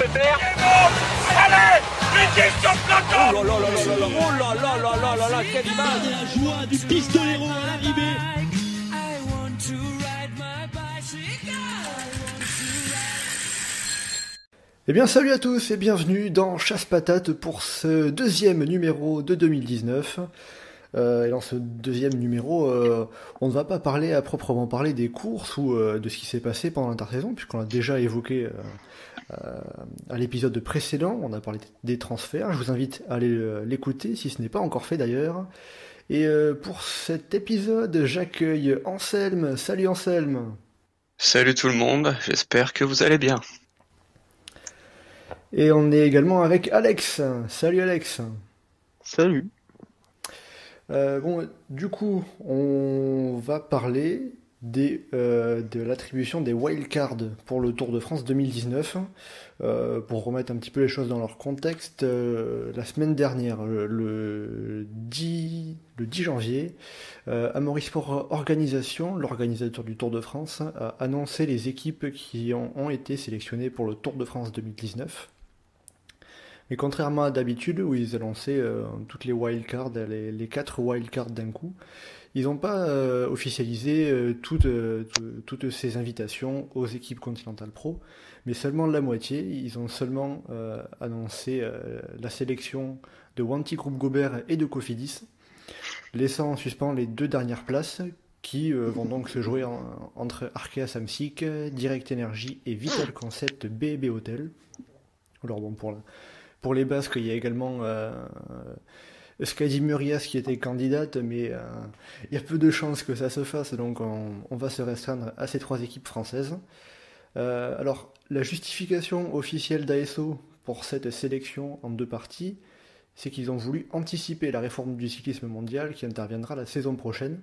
pépère Allez Vite sur le plateau Oh là là là là là là là là là là là Quelle image. La joie du pistolero à l'arrivée. Eh bien salut à tous et bienvenue dans Chasse Patate pour ce deuxième numéro de 2019. Euh, et dans ce deuxième numéro, euh, on ne va pas parler à proprement parler des courses ou euh, de ce qui s'est passé pendant l'intersaison, puisqu'on l'a déjà évoqué à l'épisode précédent, on a parlé des transferts. Je vous invite à aller euh, l'écouter si ce n'est pas encore fait d'ailleurs. Et euh, pour cet épisode, j'accueille Anselme. Salut Anselme. Salut tout le monde, j'espère que vous allez bien. Et on est également avec Alex. Salut Alex. Salut. Euh, bon, du coup, on va parler euh, de l'attribution des wildcards pour le Tour de France 2019. Euh, pour remettre un petit peu les choses dans leur contexte, euh, la semaine dernière, le, le 10, le 10 janvier, euh, Amaury Sport Organisation, l'organisateur du Tour de France, a annoncé les équipes qui ont, été sélectionnées pour le Tour de France 2019. Mais contrairement à d'habitude, où ils annonçaient toutes les wildcards, les, les quatre wildcards d'un coup, ils n'ont pas euh, officialisé euh, toutes, euh, tout- toutes ces invitations aux équipes Continental Pro, mais seulement la moitié. Ils ont seulement annoncé la sélection de Wanty Group Gobert et de Cofidis, laissant en suspens les deux dernières places qui vont donc se jouer en- entre Arkea Samsic, Direct Energy et Vital Concept BB Hotel. Alors bon, pour pour les Basques, il y a également Skadi Murias qui était candidate, mais euh, il y a peu de chances que ça se fasse, donc on, va se restreindre à ces trois équipes françaises. Euh, alors, la justification officielle d'ASO pour cette sélection en deux parties, c'est qu'ils ont voulu anticiper la réforme du cyclisme mondial qui interviendra la saison prochaine,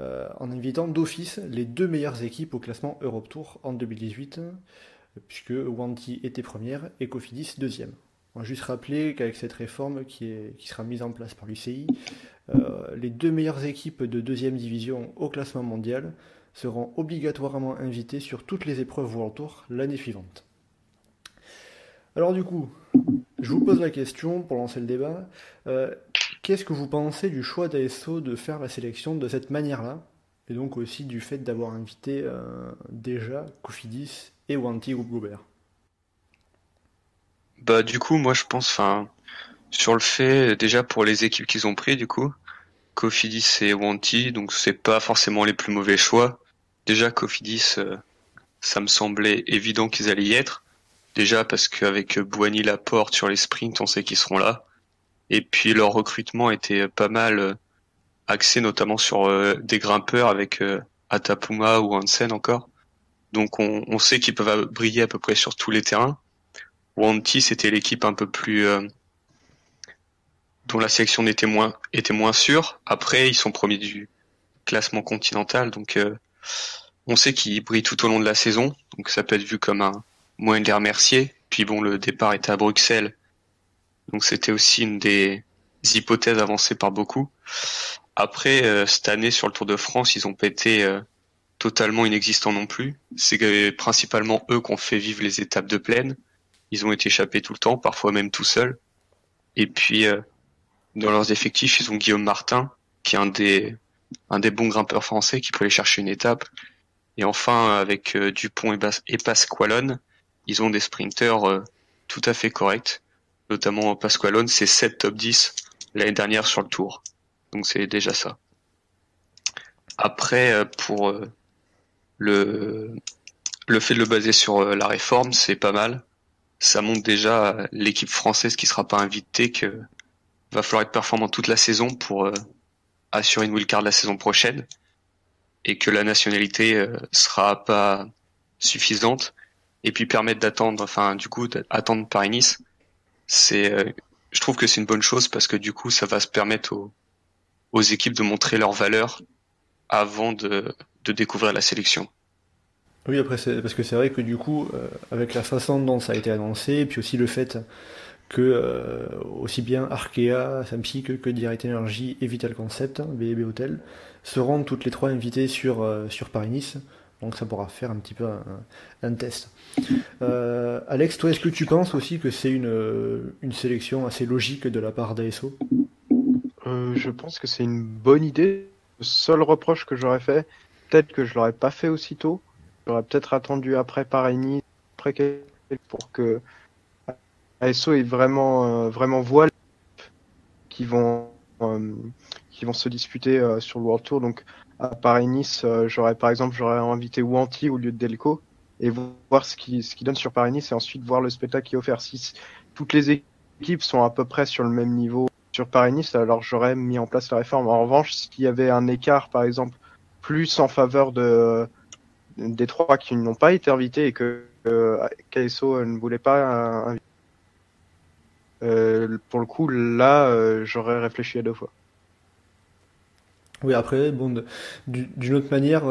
euh, en invitant d'office les deux meilleures équipes au classement Europe Tour en 2018, puisque Wanty était première et Cofidis deuxième. On va juste rappeler qu'avec cette réforme qui, sera mise en place par l'UCI, euh, les deux meilleures équipes de deuxième division au classement mondial seront obligatoirement invitées sur toutes les épreuves World Tour l'année suivante. Alors du coup, je vous pose la question pour lancer le débat. Euh, Qu'est-ce que vous pensez du choix d'ASO de faire la sélection de cette manière-là? Et donc aussi du fait d'avoir invité euh, déjà Cofidis et Wanty Group Gobert Bah du coup, moi je pense, enfin, sur le fait, déjà pour les équipes qu'ils ont pris, du coup, Cofidis et Wanty, donc c'est pas forcément les plus mauvais choix. Déjà Cofidis, euh, ça me semblait évident qu'ils allaient y être. Déjà parce qu'avec Boigny Laporte sur les sprints, on sait qu'ils seront là. Et puis leur recrutement était pas mal euh, axé notamment sur euh, des grimpeurs avec Atapuma ou Hansen encore. Donc on, on sait qu'ils peuvent briller à peu près sur tous les terrains. Wanty, c'était l'équipe un peu plus euh, dont la sélection était moins était moins sûre. Après, ils sont premiers du classement continental, donc euh, on sait qu'ils brillent tout au long de la saison. Donc ça peut être vu comme un moyen de les remercier. Puis bon, le départ était à Bruxelles, donc c'était aussi une des hypothèses avancées par beaucoup. Après, euh, cette année sur le Tour de France, ils ont pas été euh, totalement inexistants non plus. C'est principalement eux qui ont fait vivre les étapes de plaine. Ils ont été échappés tout le temps, parfois même tout seuls. Et puis, euh, dans leurs effectifs, ils ont Guillaume Martin, qui est un des, un des bons grimpeurs français, qui peut aller chercher une étape. Et enfin, avec euh, Dupont et, Bas- Pasqualone, ils ont des sprinteurs euh, tout à fait corrects. Notamment Pasqualone, c'est 7 top 10 l'année dernière sur le tour. Donc c'est déjà ça. Après, euh, pour euh, le, le fait de le baser sur euh, la réforme, c'est pas mal ça montre déjà à l'équipe française qui sera pas invitée que va falloir être performant toute la saison pour euh, assurer une wildcard la saison prochaine et que la nationalité euh, sera pas suffisante et puis permettre d'attendre enfin du coup d'attendre Paris-Nice c'est euh, je trouve que c'est une bonne chose parce que du coup ça va se permettre aux, équipes de montrer leur valeur avant de découvrir la sélection. Oui, après, parce que c'est vrai que du coup, euh, avec la façon dont ça a été annoncé, et puis aussi le fait que euh, aussi bien Arkea, Samsi que, Direct Energy et Vital Concept, BB Hotel, seront toutes les trois invitées sur, euh, sur Paris-Nice. Donc ça pourra faire un petit peu un, test. Alex, toi, est-ce que tu penses aussi que c'est une, une sélection assez logique de la part d'ASO Je pense que c'est une bonne idée. Le seul reproche que j'aurais fait, peut-être que je l'aurais pas fait aussitôt. J'aurais peut-être attendu après Paris après pour que ASO ait vraiment, euh, vraiment voile qui vont, qui vont se disputer sur le World Tour. Donc à Paris-Nice, euh, j'aurais par exemple j'aurais invité Wanty au lieu de Delco et voir ce qui ce qui donne sur Paris-Nice et ensuite voir le spectacle qui est offert. Si toutes les équipes sont à peu près sur le même niveau sur Paris-Nice, alors j'aurais mis en place la réforme. En revanche, s'il y avait un écart par exemple plus en faveur de des trois qui n'ont pas été invités et que euh, KSO ne voulait pas inviter, euh, pour le coup là euh, j'aurais réfléchi à deux fois. Oui, après, bon, d'une autre manière,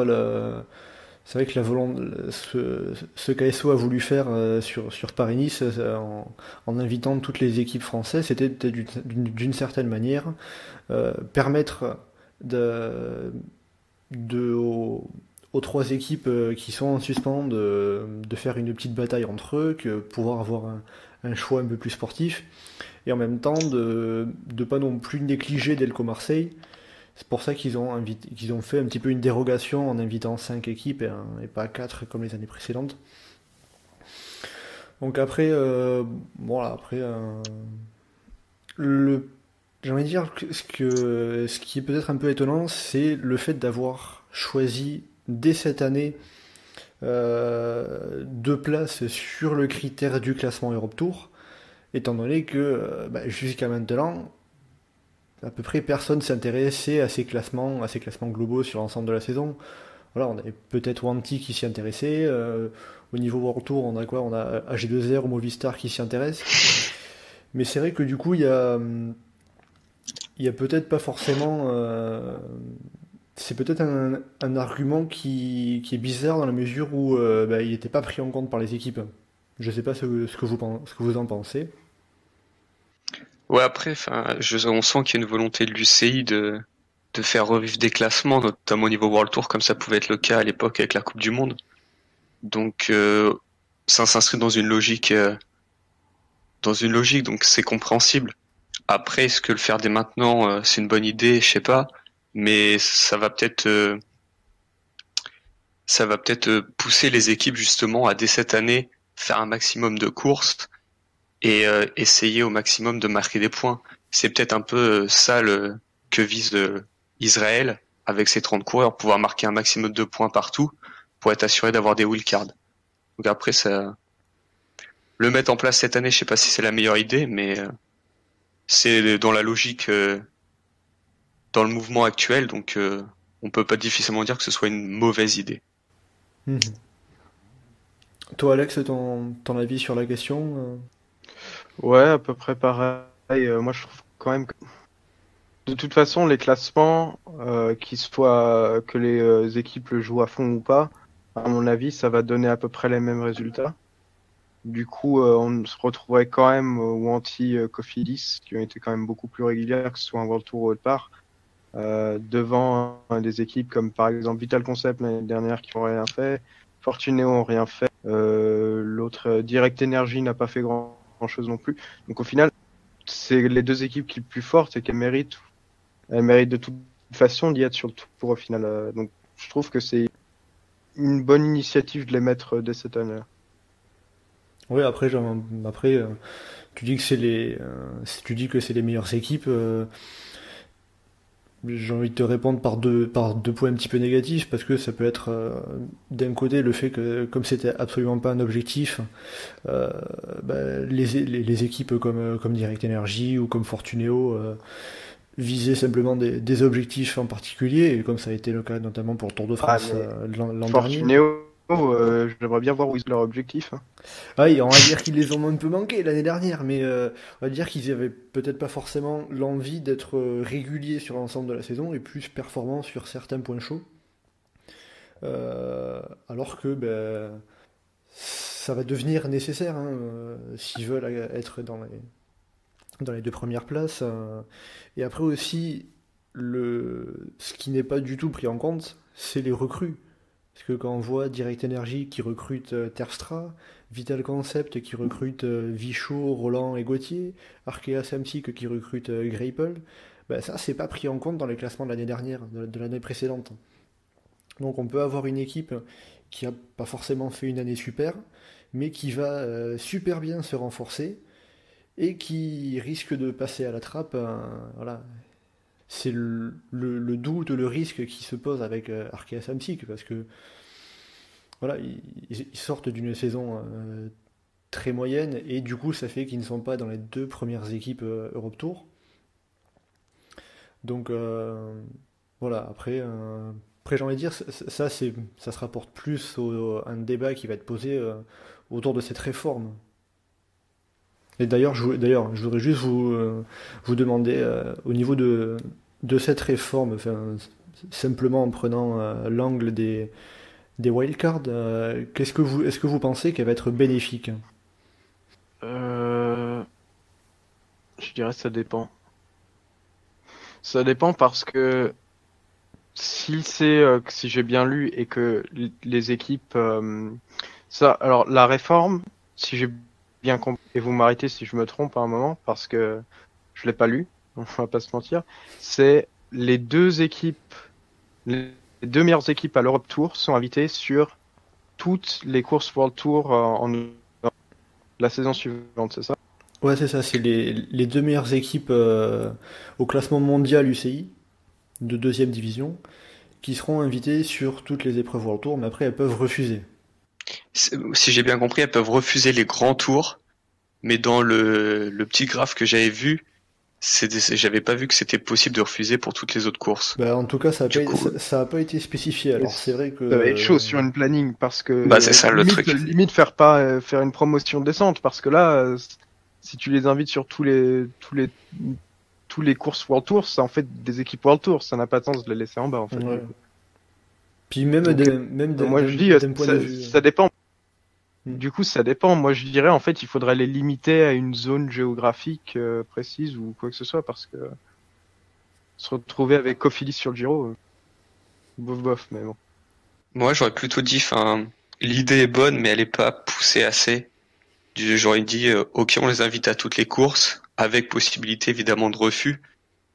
c'est vrai que la ce, ce qu'ASO a voulu faire euh, sur, sur Paris-Nice euh, en, invitant toutes les équipes françaises, c'était d'une certaine manière euh, permettre de, trois équipes qui sont en suspens de, de, faire une petite bataille entre eux, que pouvoir avoir un, un choix un peu plus sportif, et en même temps de ne pas non plus négliger Delco Marseille c'est pour ça qu'ils ont, qu'ils ont fait un petit peu une dérogation en invitant 5 équipes et, pas 4 comme les années précédentes. Donc après, euh, voilà, après, euh, le, j'ai envie de dire ce, que ce qui est peut-être un peu étonnant, c'est le fait d'avoir choisi dès cette année euh, deux places sur le critère du classement Europe Tour, étant donné que bah, jusqu'à maintenant, à peu près personne s'est intéressé à ces classements, à ces classements globaux sur l'ensemble de la saison. Voilà, on avait peut-être Wanty qui s'y intéressait. Euh, au niveau World Tour, on a quoi? On a AG2R ou Movistar qui s'y intéresse. Mais c'est vrai que du coup, il y a, il y a peut-être pas forcément. Euh, c'est peut-être un, argument qui, est bizarre dans la mesure où euh, bah, il n'était pas pris en compte par les équipes. Je ne sais pas ce, que vous, en pensez. Ouais, après, on sent qu'il y a une volonté de l'UCI de, faire revivre des classements, notamment au niveau World Tour, comme ça pouvait être le cas à l'époque avec la Coupe du Monde. Donc, euh, ça s'inscrit dans une logique, euh, dans une logique, donc c'est compréhensible. Après, est-ce que le faire dès maintenant, c'est une bonne idée? Je sais pas, mais ça va peut-être, ça va peut-être pousser les équipes justement à dès cette année faire un maximum de courses et euh, essayer au maximum de marquer des points. C'est peut-être un peu euh, ça le, que vise euh, Israël avec ses 30 coureurs, pouvoir marquer un maximum de points partout pour être assuré d'avoir des wildcards. Donc après, ça, le mettre en place cette année, je sais pas si c'est la meilleure idée, mais c'est dans la logique, dans le mouvement actuel, donc on peut pas difficilement dire que ce soit une mauvaise idée. Mhm. Toi, Alex, ton, ton avis sur la question Ouais, à peu près pareil. Euh, moi, je trouve quand même que de toute façon, les classements, euh, qu'ils soient que les euh, équipes le jouent à fond ou pas, à mon avis, ça va donner à peu près les mêmes résultats. Du coup, euh, on se retrouverait quand même ou anti Cofidis, qui ont été quand même beaucoup plus régulières, que ce soit un World Tour ou autre part, devant des équipes comme par exemple Vital Concept l'année dernière qui n'ont rien fait, Fortuneo ont rien fait, l'autre Direct Energy n'a pas fait grand chose non plus. Donc au final, c'est les deux équipes qui sont plus fortes et qu'elles méritent, elles méritent de toute façon d'y être sur le tour au final. Euh, donc je trouve que c'est une bonne initiative de les mettre dès cette année. Oui, après, après, euh, tu dis que c'est les, euh, tu dis que c'est les meilleures équipes. J'ai envie de te répondre par deux, par deux points un petit peu négatifs, parce que ça peut être euh, d'un côté le fait que, comme c'était absolument pas un objectif, euh, bah, les, les, équipes comme, comme Direct Energy ou comme Fortuneo euh, visaient simplement des, des, objectifs en particulier, et comme ça a été le cas notamment pour le Tour de ah, France l'an dernier. Euh, j'aimerais bien voir où ils leur objectif. Hein. Ah on va dire qu'ils les ont un peu manqués l'année dernière, mais euh, on va dire qu'ils avaient peut-être pas forcément l'envie d'être euh, réguliers sur l'ensemble de la saison et plus performants sur certains points chauds. alors que ben, ça va devenir nécessaire hein, s'ils veulent être dans les, dans les deux premières places. et après aussi, le, ce qui n'est pas du tout pris en compte, c'est les recrues. Parce que quand on voit Direct Energy qui recrute euh, Terstra, Vital Concept qui recrute euh, Vichot, Roland et Gauthier, Arkea Samsic qui recrute euh, Greipel, ben ça c'est pas pris en compte dans les classements de l'année dernière, de, l'année précédente. Donc on peut avoir une équipe qui a pas forcément fait une année super, mais qui va super bien se renforcer et qui risque de passer à la trappe. voilà. C'est le, doute, le risque qui se pose avec euh, Arkea Samsic parce que voilà, ils, sortent d'une saison euh, très moyenne et du coup ça fait qu'ils ne sont pas dans les deux premières équipes euh, Europe Tour. Donc voilà, après, après j'ai envie de dire, ça, ça, ça se rapporte plus à un débat qui va être posé autour de cette réforme. Et d'ailleurs, je, d'ailleurs, je voudrais juste vous, vous demander, au niveau de, de cette réforme, simplement en prenant euh, l'angle des, wildcards, euh, qu'est-ce que est-ce que vous pensez qu'elle va être bénéfique? Euh, je dirais que ça dépend. Ça dépend parce que si c'est si j'ai bien lu et que les équipes ça alors la réforme si j'ai bien compris et vous m'arrêtez si je me trompe un moment parce que je l'ai pas lu on va pas se mentir c'est les deux équipes les deux meilleures équipes à l'Europe Tour sont invitées sur toutes les courses World Tour euh, en la saison suivante c'est ça? Ouais, c'est ça, c'est les, les deux meilleures équipes euh, au classement mondial UCI de deuxième division qui seront invitées sur toutes les épreuves World Tour, mais après elles peuvent refuser. Si j'ai bien compris, elles peuvent refuser les grands tours, mais dans le, le petit graphe que j'avais vu, j'avais pas vu que c'était possible de refuser pour toutes les autres courses. Bah, en tout cas, ça a, pas, coup- ça, ça a pas été spécifié. Alors c'est vrai que Ça va être chaud sur une planning parce que Bah, c'est ça, le limite, truc. limite faire pas euh, faire une promotion décente parce que là euh, si tu les invites sur tous les tous les tous les courses World Tour, c'est en fait des équipes World Tour, ça n'a pas de sens de les laisser en bas en fait. Ouais. Puis même Donc, d'un même d'un- Moi je d'un- dis euh, ça dépend. Hmm. Du coup, ça dépend. Moi, je dirais en fait, il faudrait les limiter à une zone géographique euh, précise ou quoi que ce soit parce que se retrouver avec Cofidis sur le Giro, euh, bof bof, mais bon. Moi, j'aurais plutôt dit, enfin, l'idée est bonne, mais elle est pas poussée assez. Du- J'aurais dit, euh, ok, on les invite à toutes les courses, avec possibilité évidemment de refus,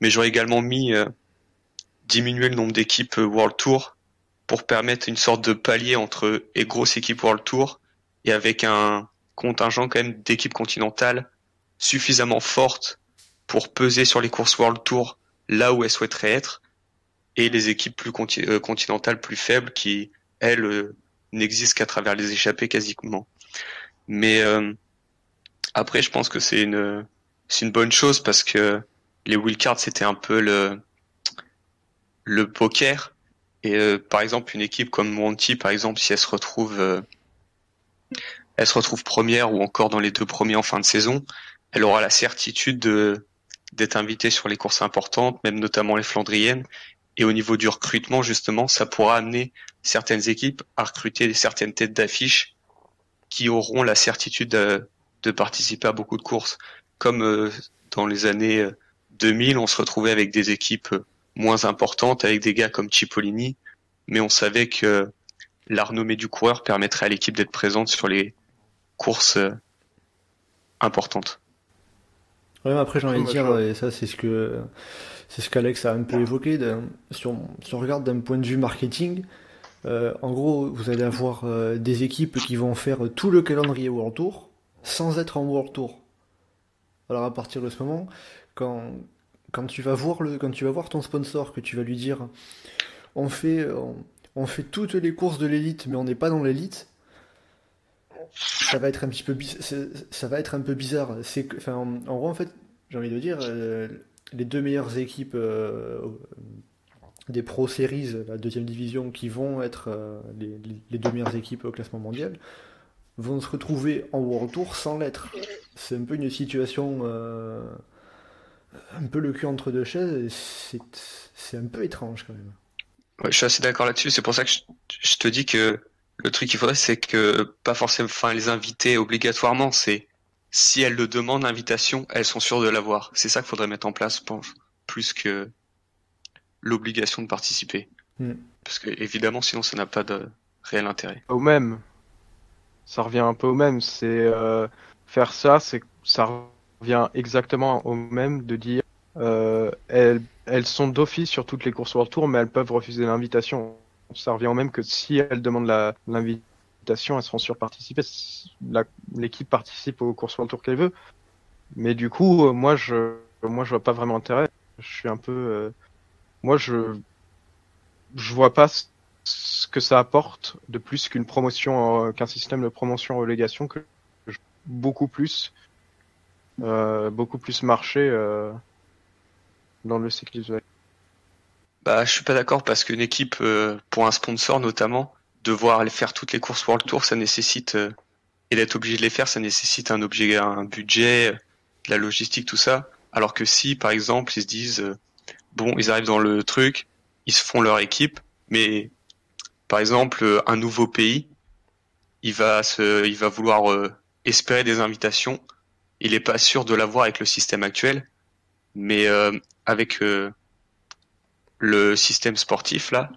mais j'aurais également mis euh, diminuer le nombre d'équipes World Tour pour permettre une sorte de palier entre les grosses équipes World Tour et avec un contingent quand même d'équipes continentales suffisamment fortes pour peser sur les courses World Tour là où elles souhaiteraient être et les équipes plus euh, continentales plus faibles qui, elles, euh, n'existent qu'à travers les échappées quasiment. Mais euh, après, je pense que c'est une, c'est une bonne chose parce que les wildcards, c'était un peu le, le poker. Et euh, par exemple, une équipe comme Monty, par exemple, si elle se retrouve, elle se retrouve première ou encore dans les deux premiers en fin de saison, elle aura la certitude de d'être invitée sur les courses importantes, même notamment les Flandriennes. Et au niveau du recrutement, justement, ça pourra amener certaines équipes à recruter certaines têtes d'affiche qui auront la certitude de, participer à beaucoup de courses. Comme euh, dans les années euh, 2000, on se retrouvait avec des équipes euh, moins importantes, avec des gars comme Cipollini, mais on savait que la renommée du coureur permettrait à l'équipe d'être présente sur les courses euh, importantes. Ouais, mais après j'ai envie de dire, et ça c'est ce que c'est ce qu'Alex a un peu évoqué, si on, si on regarde d'un point de vue marketing, euh, en gros vous allez avoir euh, des équipes qui vont faire tout le calendrier World Tour sans être en World Tour. Alors à partir de ce moment, quand, quand tu vas voir le, quand tu vas voir ton sponsor, que tu vas lui dire, on fait, on, on fait toutes les courses de l'élite, mais on n'est pas dans l'élite, ça va être un peu, bizarre. En, gros en fait, j'ai envie de dire, euh, les deux meilleures équipes euh, des Pro Series, la deuxième division, qui vont être euh, les, deux meilleures équipes au classement mondial, vont se retrouver en World Tour sans l'être. C'est un peu une situation, un peu le cul entre deux chaises, et c'est un peu étrange quand même. Ouais, je suis assez d'accord là-dessus. C'est pour ça que je, je te dis que le truc qu'il faudrait, c'est que pas forcément, enfin, les inviter obligatoirement, c'est si elles le demandent l'invitation, elles sont sûres de l'avoir. C'est ça qu'il faudrait mettre en place, pense, plus que l'obligation de participer. Hmm. Parce que évidemment, sinon, ça n'a pas de réel intérêt. Au même. Ça revient un peu au même. C'est euh, faire ça, c'est ça revient exactement au même de dire euh, elles, elles sont d'office sur toutes les courses World Tour, mais elles peuvent refuser l'invitation. Ça revient au même que si elles demandent l'invitation, elles seront. La- L'équipe participe aux courses World Tour qu'elle veut. Mais du coup, euh, moi, je, moi, je vois pas vraiment intérêt. Je suis un peu, euh, moi, je, je vois pas ce- que ça apporte de plus qu'une promotion, euh, qu'un système de promotion relégation que je- beaucoup plus, euh, beaucoup plus marché dans le cyclisme. Bah, je suis pas d'accord parce qu'une équipe, euh, pour un sponsor notamment, devoir aller faire toutes les courses World Tour, ça nécessite, euh, et d'être obligé de les faire, ça nécessite un objet, un budget, de la logistique, tout ça. Alors que si, par exemple, ils se disent, euh, bon, ils arrivent dans le truc, ils se font leur équipe, mais par exemple, euh, un nouveau pays, il va se, il va vouloir euh, espérer des invitations. Il est pas sûr de l'avoir avec le système actuel, mais euh, avec euh, le système sportif là,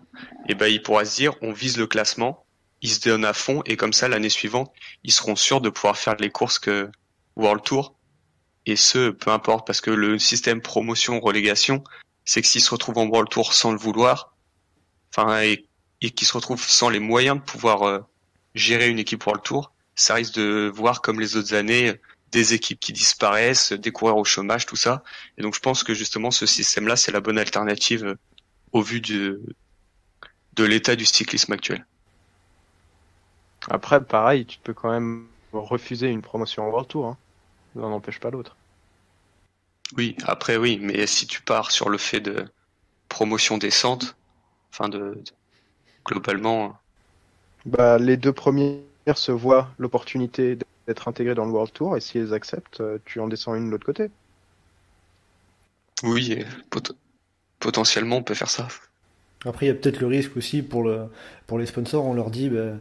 et ben il pourra se dire on vise le classement, ils se donnent à fond et comme ça l'année suivante ils seront sûrs de pouvoir faire les courses que World Tour et ce peu importe parce que le système promotion relégation c'est que s'ils se retrouvent en World Tour sans le vouloir, enfin et, et qu'ils se retrouvent sans les moyens de pouvoir euh, gérer une équipe World Tour, ça risque de voir comme les autres années des équipes qui disparaissent, des coureurs au chômage, tout ça. Et donc je pense que justement ce système-là, c'est la bonne alternative euh, au vu de, de l'état du cyclisme actuel. Après, pareil, tu peux quand même refuser une promotion en World Tour. Hein. L'un n'empêche pas l'autre. Oui, après oui, mais si tu pars sur le fait de promotion descente, enfin de, de- globalement, Bah, les deux premières se voient l'opportunité d'être intégrées dans le World Tour et si elles acceptent, euh, tu en descends une de l'autre côté. oui, pot- potentiellement on peut faire ça. Après, il y a peut-être le risque aussi pour, le, pour les sponsors, on leur dit ben,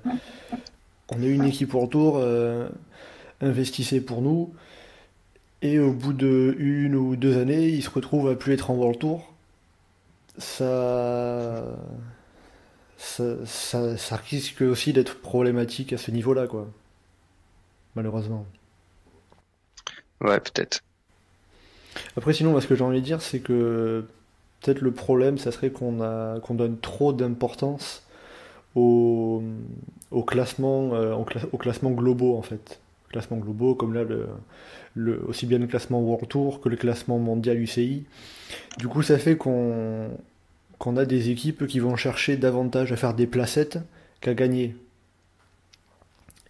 on a une équipe au retour, euh, investissez pour nous. Et au bout de une ou deux années, ils se retrouvent à plus être en World Tour. Ça, ça, ça, ça risque aussi d'être problématique à ce niveau-là, quoi. Malheureusement. Ouais, peut-être. Après, sinon, ce que j'ai envie de dire, c'est que peut-être le problème, ça serait qu'on a, qu'on donne trop d'importance au, au classement, euh, au, cla- au classement globaux, en fait. Classement globaux, comme là, le, le, aussi bien le classement World Tour que le classement mondial UCI. Du coup, ça fait qu'on qu'on a des équipes qui vont chercher davantage à faire des placettes qu'à gagner.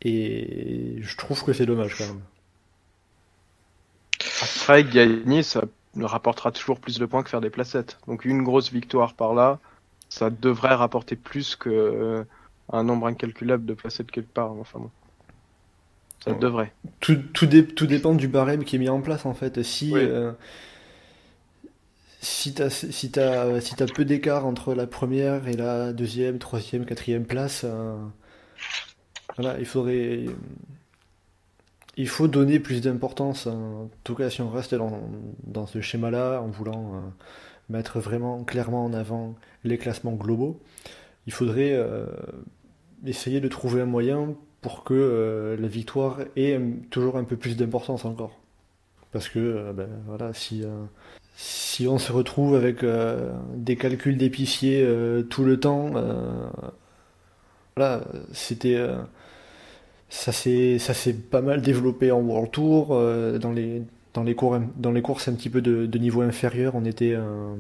Et je trouve que c'est dommage quand même. Après, gagner, ça rapportera toujours plus de points que faire des placettes. Donc une grosse victoire par là, ça devrait rapporter plus que euh, un nombre incalculable de placettes quelque part. Enfin bon. Ça Ouais. devrait. Tout, tout, dé- tout dépend du barème qui est mis en place en fait. Si, Oui. euh, si t'as si t'as si t'as peu d'écart entre la première et la deuxième, troisième, quatrième place, euh, voilà, il faudrait il faut donner plus d'importance. hein. En tout cas, si on reste dans, dans ce schéma-là, en voulant euh, mettre vraiment clairement en avant les classements globaux, il faudrait euh, essayer de trouver un moyen pour que euh, la victoire ait toujours un peu plus d'importance encore. Parce que, ben, voilà, si, si on se retrouve avec des calculs d'épicier tout le temps, voilà, c'était, ça s'est, ça s'est pas mal développé en World Tour, euh, dans les, dans les cours, dans les courses un petit peu de, de niveau inférieur, on était, euh,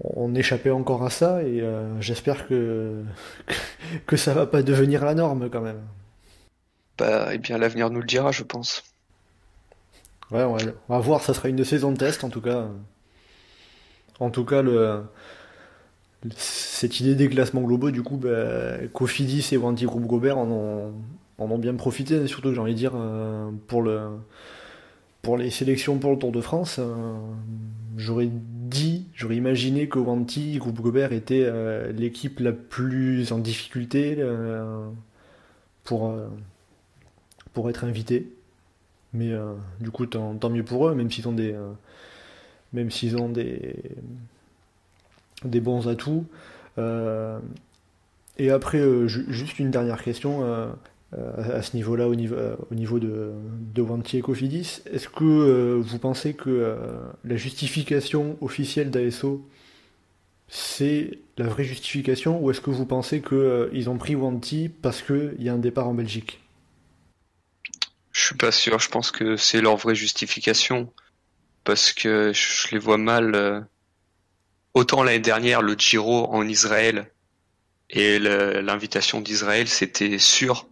on échappait encore à ça et euh, j'espère que que ça va pas devenir la norme quand même. Bah, eh bien l'avenir nous le dira, je pense. Ouais, on va, on va voir, ça sera une saison de test en tout cas. En tout cas, le, cette idée des classements globaux, du coup, bah, Cofidis et Wanty Groupe Gobert en ont, en ont bien profité, surtout j'ai envie de dire euh, pour le pour les sélections pour le Tour de France, euh, j'aurais dit, j'aurais imaginé que Wanty Groupe Gobert était euh, l'équipe la plus en difficulté pour être invité. Mais du coup, tant, tant mieux pour eux, même s'ils ont des, même s'ils ont des, des bons atouts. Euh, Et après, euh, ju- juste une dernière question euh, à ce niveau-là, au niveau, au niveau de, de Wanty et. Est-ce que vous pensez que la justification officielle d'ASO, c'est la vraie justification, ou est-ce que vous pensez qu'ils ont pris Wanty parce qu'il y a un départ en Belgique? Je suis pas sûr, je pense que c'est leur vraie justification, parce que je les vois mal. Autant l'année dernière, le Giro en Israël et l'invitation d'Israël, c'était sûr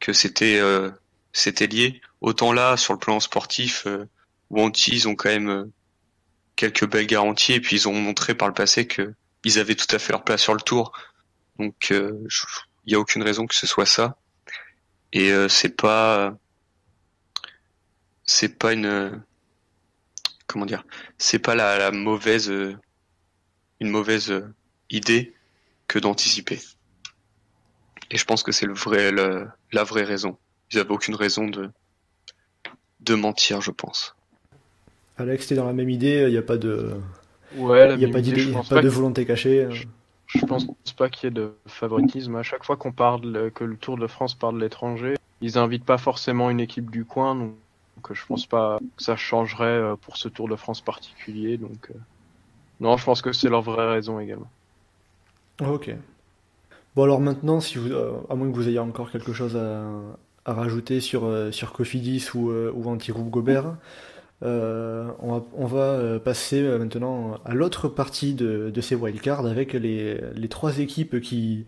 que c'était euh, c'était lié. Autant là, sur le plan sportif, euh, Wanty, ils ont quand même euh, quelques belles garanties, et puis ils ont montré par le passé que ils avaient tout à fait leur place sur le tour. Donc, euh, il n'y a aucune raison que ce soit ça. Et euh, c'est pas c'est pas une comment dire c'est pas la, mauvaise une mauvaise euh, idée que d'anticiper et je pense que c'est le vrai le- la vraie raison ils avaient aucune raison de de mentir je pense Alex, t'es dans la même idée, il n'y a pas de, Ouais, la y a même pas idée, je pense pas pas de que- volonté cachée. Je pense pas qu'il y ait de favoritisme. À chaque fois qu'on parle que le Tour de France part de l'étranger, ils invitent pas forcément une équipe du coin, donc donc, je pense pas que ça changerait euh, pour ce Tour de France particulier. Donc euh, non, je pense que c'est leur vraie raison également. Ok. Bon alors maintenant, si euh, à moins que vous ayez encore quelque chose à, rajouter sur, euh, sur Cofidis ou, euh, ou Anti-Groupe Gobert, euh, on va, euh, passer maintenant à l'autre partie de, de ces wildcards avec les, les trois équipes qui,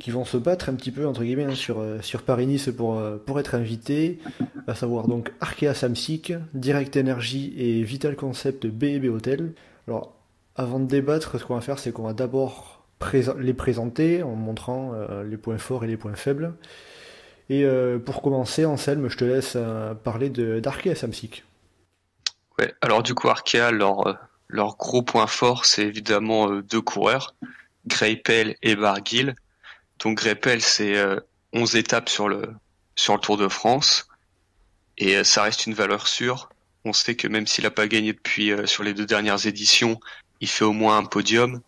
qui vont se battre un petit peu entre guillemets hein, sur, sur Paris-Nice pour, pour être invitées, à savoir donc Arkea Samsic, Direct Energy et Vital Concept B&B Hotel. Alors avant de débattre, ce qu'on va faire, c'est qu'on va d'abord les présenter en montrant euh, les points forts et les points faibles. Et euh, pour commencer, Anselme, je te laisse euh, parler d'Arkea Samsic. ouais alors du coup Arkea leur leur gros point fort c'est évidemment deux coureurs Greipel et Barguil donc Greipel c'est euh, 11 étapes sur le sur le Tour de France et ça reste une valeur sûre. On sait que même s'il n'a pas gagné depuis sur les deux dernières éditions, il fait au moins un podium.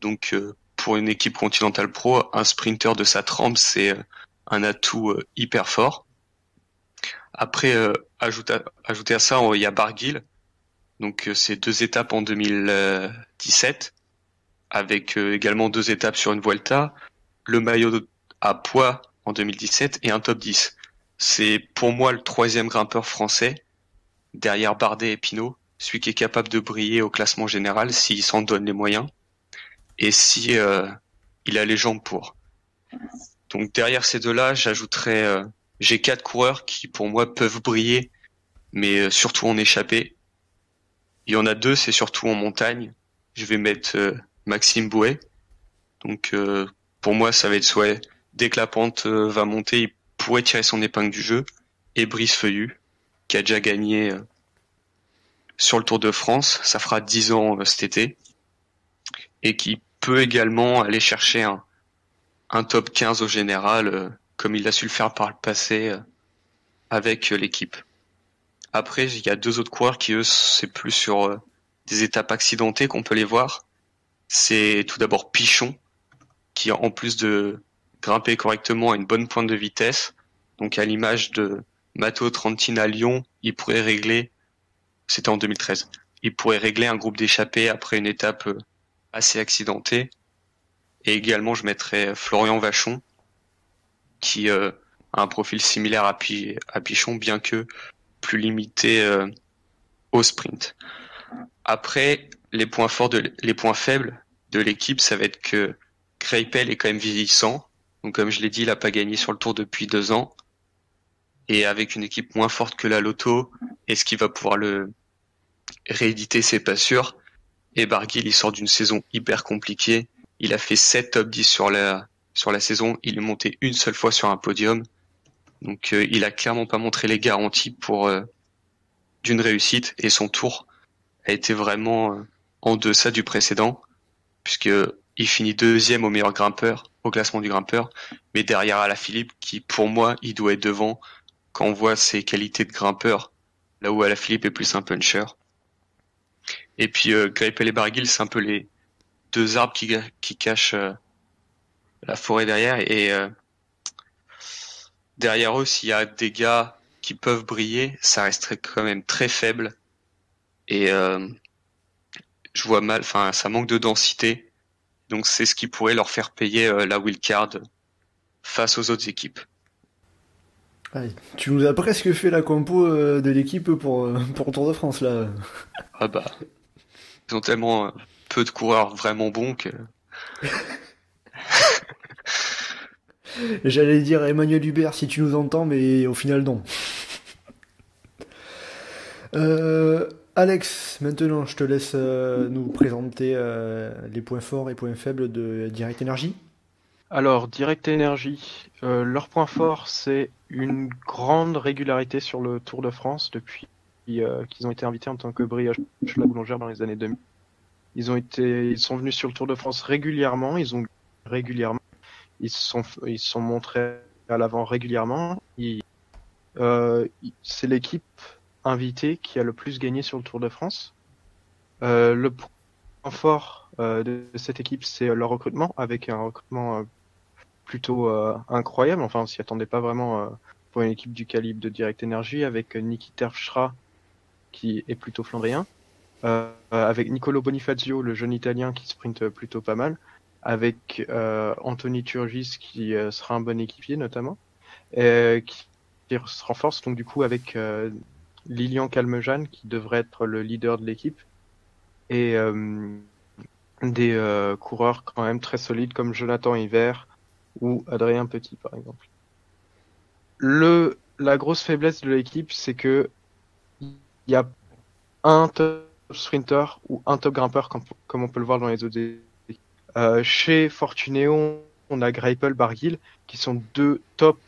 Donc euh, pour une équipe Continental Pro, un sprinter de sa trempe, c'est euh, un atout euh, hyper fort. Après, euh, ajoute à- ajouter à ça, il y a Barguil. Donc c'est deux étapes en 2017, avec également deux étapes sur une Vuelta, le maillot à poids en 2017 et un top 10. C'est pour moi le troisième grimpeur français, derrière Bardet et Pinot, celui qui est capable de briller au classement général s'il s'en donne les moyens et si euh, il a les jambes pour. Donc derrière ces deux-là, j'ajouterais, euh, j'ai quatre coureurs qui pour moi peuvent briller, mais euh, surtout en échappée. Il y en a deux, c'est surtout en montagne. Je vais mettre Maxime Bouet. Donc pour moi, ça va être soit dès que la pente va monter, il pourrait tirer son épingle du jeu. Et Brice Feuillu, qui a déjà gagné sur le Tour de France, ça fera 10 ans euh, cet été, et qui peut également aller chercher un, top 15 au général, euh, comme il a su le faire par le passé euh, avec l'équipe. Après, il y a deux autres coureurs qui, eux, c'est plus sur des étapes accidentées qu'on peut les voir. C'est tout d'abord Pichon, qui en plus de grimper correctement a une bonne pointe de vitesse. Donc à l'image de Matteo Trentin à Lyon, il pourrait régler, c'était en 2013, il pourrait régler un groupe d'échappés après une étape euh, assez accidentée. Et également, je mettrais Florian Vachon, qui euh, a un profil similaire à Pichon, bien que plus limité euh, au sprint. Après, les points forts, de, les points faibles de l'équipe, ça va être que Greipel est quand même vieillissant. Donc, comme je l'ai dit, il n'a pas gagné sur le tour depuis deux ans. Et avec une équipe moins forte que la Loto, est-ce qu'il va pouvoir le rééditer C'est pas sûr. Et Barguil, il sort d'une saison hyper compliquée. Il a fait 7 top 10 sur la, sur la saison. Il est monté une seule fois sur un podium. Donc, euh, il a clairement pas montré les garanties pour euh, d'une réussite. Et son tour a été vraiment euh, en deçà du précédent, puisque il finit deuxième au meilleur grimpeur, au classement du grimpeur, mais derrière Alaphilippe, qui pour moi, il doit être devant quand on voit ses qualités de grimpeur, là où Alaphilippe est plus un puncher. Et puis euh, Greipel et Barguil, c'est un peu les deux arbres qui, cachent euh, la forêt derrière et euh, derrière eux, s'il y a des gars qui peuvent briller, ça resterait quand même très faible. Et euh, je vois mal, enfin, ça manque de densité. Donc c'est ce qui pourrait leur faire payer la wildcard face aux autres équipes. Tu nous as presque fait la compo euh, de l'équipe pour, euh, pour le Tour de France là. Ah bah, ils ont tellement euh, peu de coureurs vraiment bons que J'allais dire Emmanuel Hubert si tu nous entends, mais au final non. Alex, maintenant je te laisse nous présenter les points forts et points faibles de Direct Energy. Alors, Direct Energy, euh, leur point fort, c'est une grande régularité sur le Tour de France depuis euh, qu'ils ont été invités en tant que brioche la boulangère dans les années 2000. Ils ont été, ils sont venus sur le Tour de France régulièrement, ils ont régulièrement, ils sont, ils sont montrés à l'avant régulièrement. Euh, c'est l'équipe invitée qui a le plus gagné sur le Tour de France. Euh, le point fort de cette équipe, c'est leur recrutement, avec un recrutement plutôt euh, incroyable. Enfin, on s'y attendait pas vraiment euh, pour une équipe du calibre de Direct Energy, avec euh, Niki Terpstra, qui est plutôt flandrien, avec Nicolo Bonifazio, le jeune Italien qui sprinte plutôt pas mal, avec Anthony Turgis, qui sera un bon équipier notamment, euh, qui, se renforce donc du coup avec Lilian Calmejane, qui devrait être le leader de l'équipe, et euh, des euh, coureurs quand même très solides comme Jonathan Hiver ou Adrien Petit par exemple. Le la grosse faiblesse de l'équipe, c'est que il y a un top sprinter ou un top grimpeur comme, comme on peut le voir dans les autres. Euh, chez Fortuneo, on a Greipel, Barguil qui sont deux top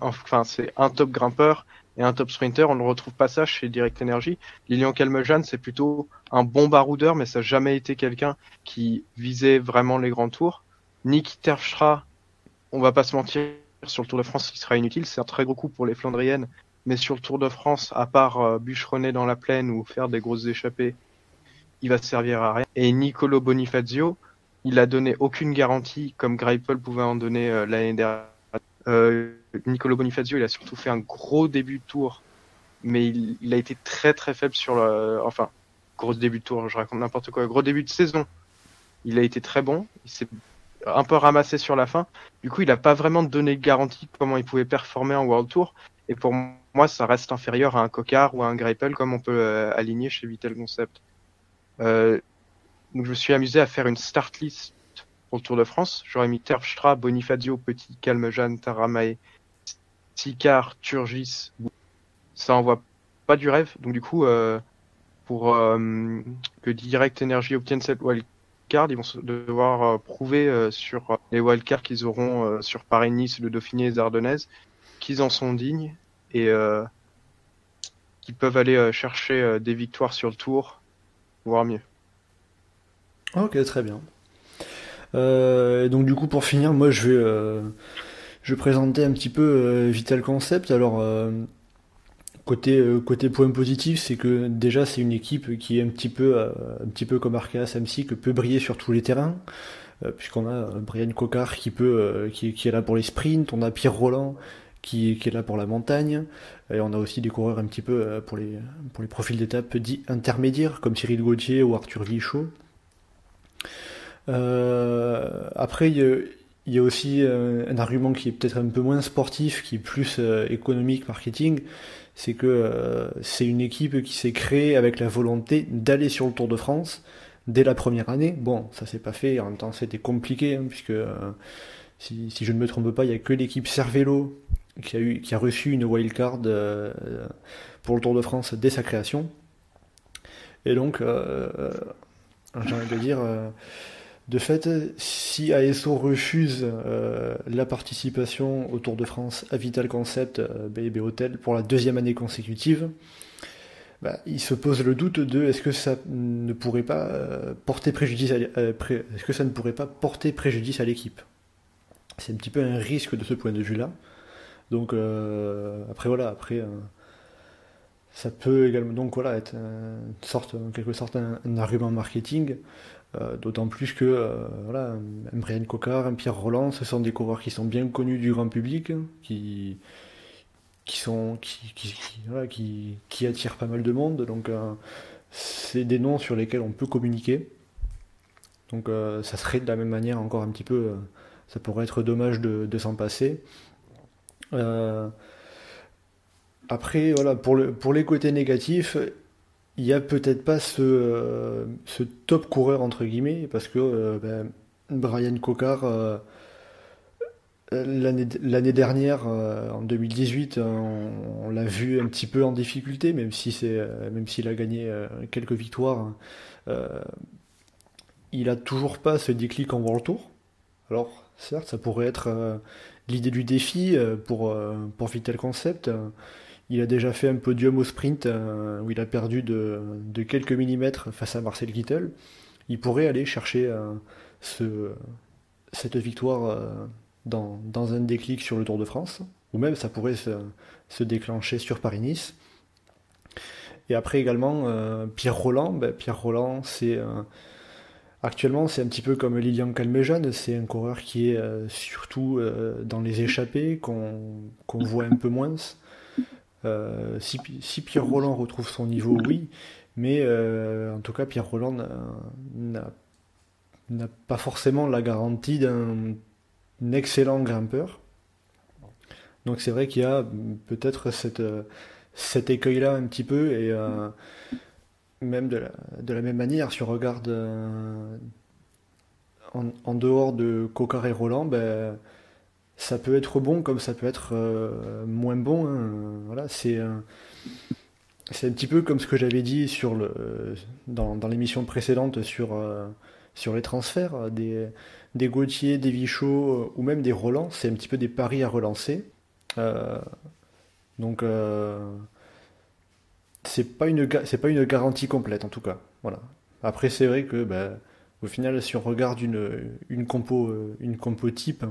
enfin c'est un top grimpeur et un top sprinter, on ne retrouve pas ça chez Direct Energy. Lilian Calmejane, c'est plutôt un bon baroudeur, mais ça n'a jamais été quelqu'un qui visait vraiment les grands tours. Nick Terpstra, on va pas se mentir, sur le Tour de France, il sera inutile. C'est un très gros coup pour les Flandriennes, mais sur le Tour de France, à part euh, bûcheronner dans la plaine ou faire des grosses échappées, il va servir à rien. Et Nicolo Bonifazio, il a donné aucune garantie comme Greipel pouvait en donner euh, l'année dernière. Euh, Nicolo Bonifazio, il a surtout fait un gros début de tour, mais il, il a été très très faible sur le, enfin, gros début de tour, je raconte n'importe quoi, gros début de saison. Il a été très bon, il s'est un peu ramassé sur la fin. Du coup, il n'a pas vraiment donné de garantie comment il pouvait performer en World Tour. Et pour moi, ça reste inférieur à un Cocard ou à un Greipel comme on peut euh, aligner chez Vital Concept. Euh, donc je me suis amusé à faire une start list pour le Tour de France. J'aurais mis Terpstra, Bonifazio, Petit, Calmejane, Taramae, Sicard, Turgis. Ça envoie pas du rêve. Donc du coup, euh, pour que Direct Energy obtienne cette ils vont devoir euh, prouver euh, sur euh, les wildcards qu'ils auront sur Paris-Nice, le Dauphiné et les Ardennaises, qu'ils en sont dignes et qu'ils peuvent aller chercher des victoires sur le Tour, voire mieux. Ok, très bien. Donc du coup, pour finir, moi je vais, je présenter un petit peu Vital Concept. Alors, côté, euh, côté point positif, c'est que déjà c'est une équipe qui est un petit peu, euh, un petit peu comme peut briller sur tous les terrains. Euh, puisqu'on a euh, Brian Cocard qui peut, qui, est là pour les sprints, on a Pierre Roland qui, est là pour la montagne, et on a aussi des coureurs un petit peu pour les, pour les profils d'étape dits intermédiaires, comme Cyril Gauthier ou Arthur Vichot. Après, il y, a, aussi un argument qui est peut-être un peu moins sportif, qui est plus économique, marketing, c'est que euh, c'est une équipe qui s'est créée avec la volonté d'aller sur le Tour de France dès la première année. Bon, ça s'est pas fait, en même temps c'était compliqué, hein, puisque euh, si, si je ne me trompe pas, il y a que l'équipe Cervelo qui a, eu, qui a reçu une wildcard euh, pour le Tour de France dès sa création. Et donc, euh, j'ai envie de dire, euh, de fait, si ASO refuse euh, la participation au Tour de France à Vital Concept euh, BB Hotel pour la deuxième année consécutive, bah, il se pose le doute de est-ce que ça ne pourrait pas euh, porter préjudice à, euh, l'équipe? C'est un petit peu un risque de ce point de vue-là. Donc euh, après voilà, après euh, ça peut également donc voilà être euh, en quelque sorte un argument marketing. Euh, D'autant plus que euh, voilà, un Brian Cocard, un Pierre Roland, ce sont des coureurs qui sont bien connus du grand public, qui, qui, sont, qui, attirent pas mal de monde. Donc euh, c'est des noms sur lesquels on peut communiquer. Donc euh, ça serait de la même manière encore un petit peu, ça pourrait être dommage de, de s'en passer. Après, voilà, pour, le, pour les côtés négatifs, il n'y a peut-être pas ce, euh, ce top coureur entre guillemets, parce que euh, ben, Brian Cocard, euh, l'année dernière, euh, en 2018, on, on l'a vu un petit peu en difficulté, même si c'est, même s'il a gagné quelques victoires. euh, il a toujours pas ce déclic en World Tour. Alors, certes, ça pourrait être l'idée du défi pour, pour Vital Concept. Il a déjà fait un podium au sprint euh, où il a perdu de, quelques millimètres face à Marcel Kittel. Il pourrait aller chercher euh, ce, cette victoire euh, dans, un déclic sur le Tour de France, ou même ça pourrait se, déclencher sur Paris-Nice. Et après également, Pierre Roland. Ben, Pierre Roland, c'est actuellement c'est un petit peu comme Lilian Calmejane, c'est un coureur qui est surtout dans les échappées, qu'on voit un peu moins. Euh, si, Pierre Roland retrouve son niveau, oui, mais euh, en tout cas, Pierre Roland n'a- pas forcément la garantie d'un excellent grimpeur. Donc c'est vrai qu'il y a peut-être cette, euh, cet écueil-là un petit peu, et même de la, même manière, si on regarde en, en dehors de Cocard et Roland, ben, ça peut être bon comme ça peut être euh, moins bon. hein. Voilà, c'est un, petit peu comme ce que j'avais dit sur le, dans, dans l'émission précédente sur, euh, sur les transferts, des, des Gauthier, des Vichot ou même des Roland, c'est un petit peu des paris à relancer. Euh, donc euh, c'est pas une pas une garantie complète en tout cas. Voilà. Après c'est vrai que ben, au final si on regarde une, une compo euh, une compo type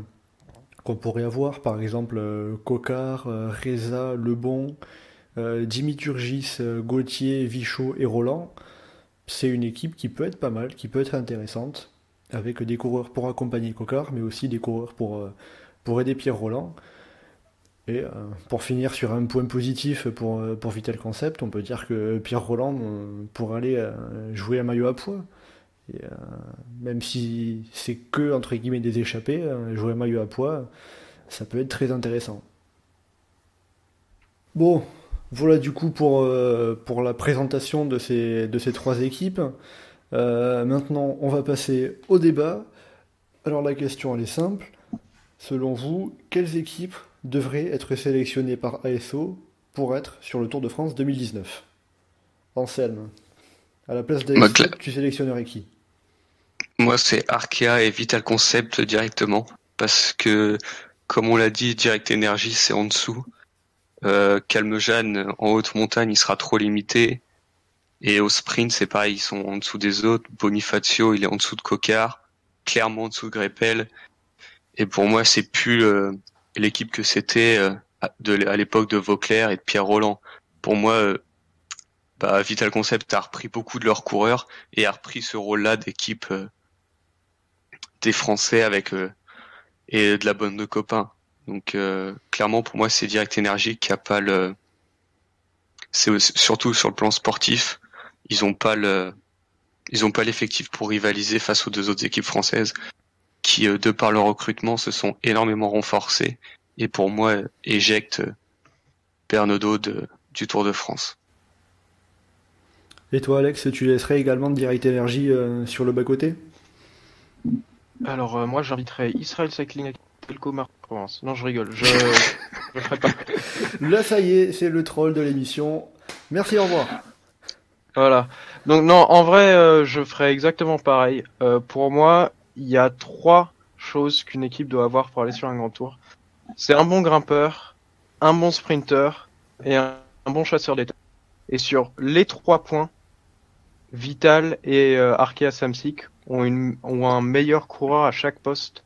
qu'on pourrait avoir par exemple euh, Cocard, euh, Reza, Lebon, euh, Jimmy Turgis, euh, Gauthier, Vichot et Roland, c'est une équipe qui peut être pas mal, qui peut être intéressante, avec des coureurs pour accompagner Cocard, mais aussi des coureurs pour, aider Pierre Roland. Et pour finir sur un point positif pour, pour Vital Concept, on peut dire que Pierre Roland pourrait aller jouer un maillot à poids. Et, euh, même si c'est que entre guillemets des échappés, euh, jouer un maillot à poids, ça peut être très intéressant. Bon, voilà du coup pour, euh, pour la présentation de ces, de ces trois équipes. Euh, maintenant, on va passer au débat. Alors la question elle est simple. Selon vous, quelles équipes devraient être sélectionnées par ASO pour être sur le Tour de France 2019 Anselme, à la place d'ASO, tu sélectionnerais qui? Moi, c'est Arkea et Vital Concept directement. Parce que, comme on l'a dit, Direct Energy, c'est en dessous. Euh, Calme Jeanne, en haute montagne, il sera trop limité. Et au sprint, c'est pareil, ils sont en dessous des autres. Bonifacio, il est en dessous de Cocard. Clairement en dessous de Greppel. Et pour moi, c'est plus euh, l'équipe que c'était euh, à l'époque de Vauclair et de Pierre Roland. Pour moi, euh, bah, Vital Concept a repris beaucoup de leurs coureurs et a repris ce rôle-là d'équipe des Français avec euh, et de la bonne de copains. Donc euh, clairement pour moi c'est Direct Energy qui a pas le c'est surtout sur le plan sportif, ils ont pas le ils ont pas l'effectif pour rivaliser face aux deux autres équipes françaises qui euh, de par leur recrutement se sont énormément renforcés et pour moi éjectent Bernaudot de, du Tour de France. Et toi Alex, tu laisserais également Direct Energy sur le bas-côté Alors euh, moi j'inviterais Israel Cycling à Telco Marc Provence. Non je rigole, je je ferai pas. Là ça y est, c'est le troll de l'émission. Merci, au revoir. Voilà. Donc non, en vrai, euh, je ferais exactement pareil. Euh, pour moi, il y a trois choses qu'une équipe doit avoir pour aller sur un grand tour. C'est un bon grimpeur, un bon sprinter et un, un bon chasseur d'état. Et sur les trois points, Vital et euh, Arkea Samsic ont, une, un meilleur coureur à chaque poste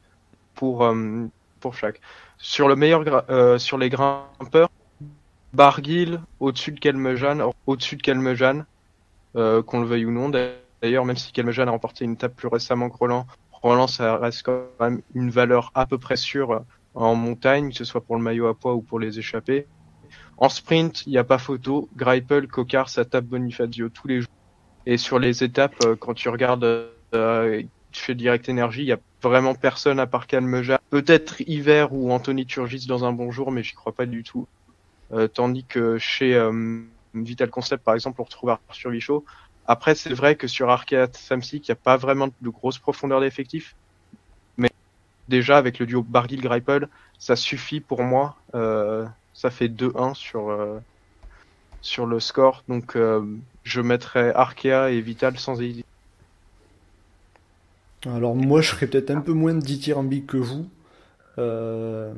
pour, euh, pour chaque. Sur le meilleur euh, sur les grimpeurs, Barguil au-dessus de Kelmejan, au-dessus de Kelmejan, euh, qu'on le veuille ou non d'ailleurs. Même si Calmejean a remporté une étape plus récemment que Roland, Roland, ça reste quand même une valeur à peu près sûre en montagne, que ce soit pour le maillot à poids ou pour les échappées. En sprint, il n'y a pas photo. Greipel, Cocard, ça tape Bonifazio tous les jours. Et sur les étapes, euh, quand tu regardes euh, chez Direct Energy, il y a vraiment personne à part Calmeja. Peut-être Hiver ou Anthony Turgis dans un bon jour, mais j'y crois pas du tout. Euh, tandis que chez euh, Vital Concept, par exemple, on retrouve Arthur Vichot. Après, c'est vrai que sur Arkea Samsic, il n'y a pas vraiment de grosse profondeur d'effectif. Mais déjà, avec le duo Barguil-Greipel, ça suffit pour moi. Euh, ça fait 2-1 sur, euh, sur le score. Donc, euh, je mettrais Arkea et Vital sans hésiter. Alors moi, je serais peut-être un peu moins dithyrambique que vous. Euh,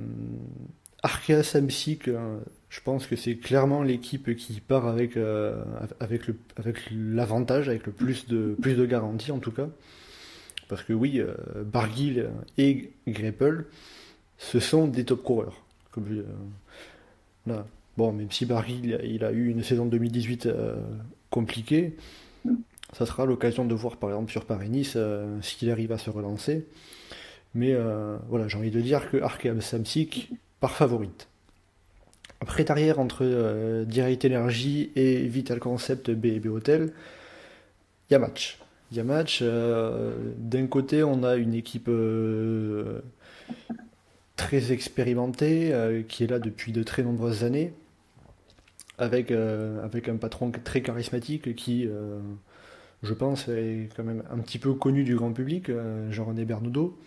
Arkea Samsic, euh, je pense que c'est clairement l'équipe qui part avec, euh, avec l'avantage, avec le plus de, plus de garantie en tout cas. Parce que oui, euh, Barguil et Greppel, ce sont des top coureurs. Euh. Bon, même si Barguil il a eu une saison 2018 euh, compliquée, ça sera l'occasion de voir par exemple sur Paris-Nice euh, s'il arrive à se relancer. Mais euh, voilà, j'ai envie de dire que Arkea Samsic part favorite. Après, derrière, entre euh, Direct Energy et Vital Concept B&B Hotel, il y a match. Il y a match. euh, D'un côté, on a une équipe euh, très expérimentée euh, qui est là depuis de très nombreuses années, avec, euh, un patron très charismatique qui, euh, je pense, est quand même un petit peu connu du grand public, euh, Jean-René Bernoudot.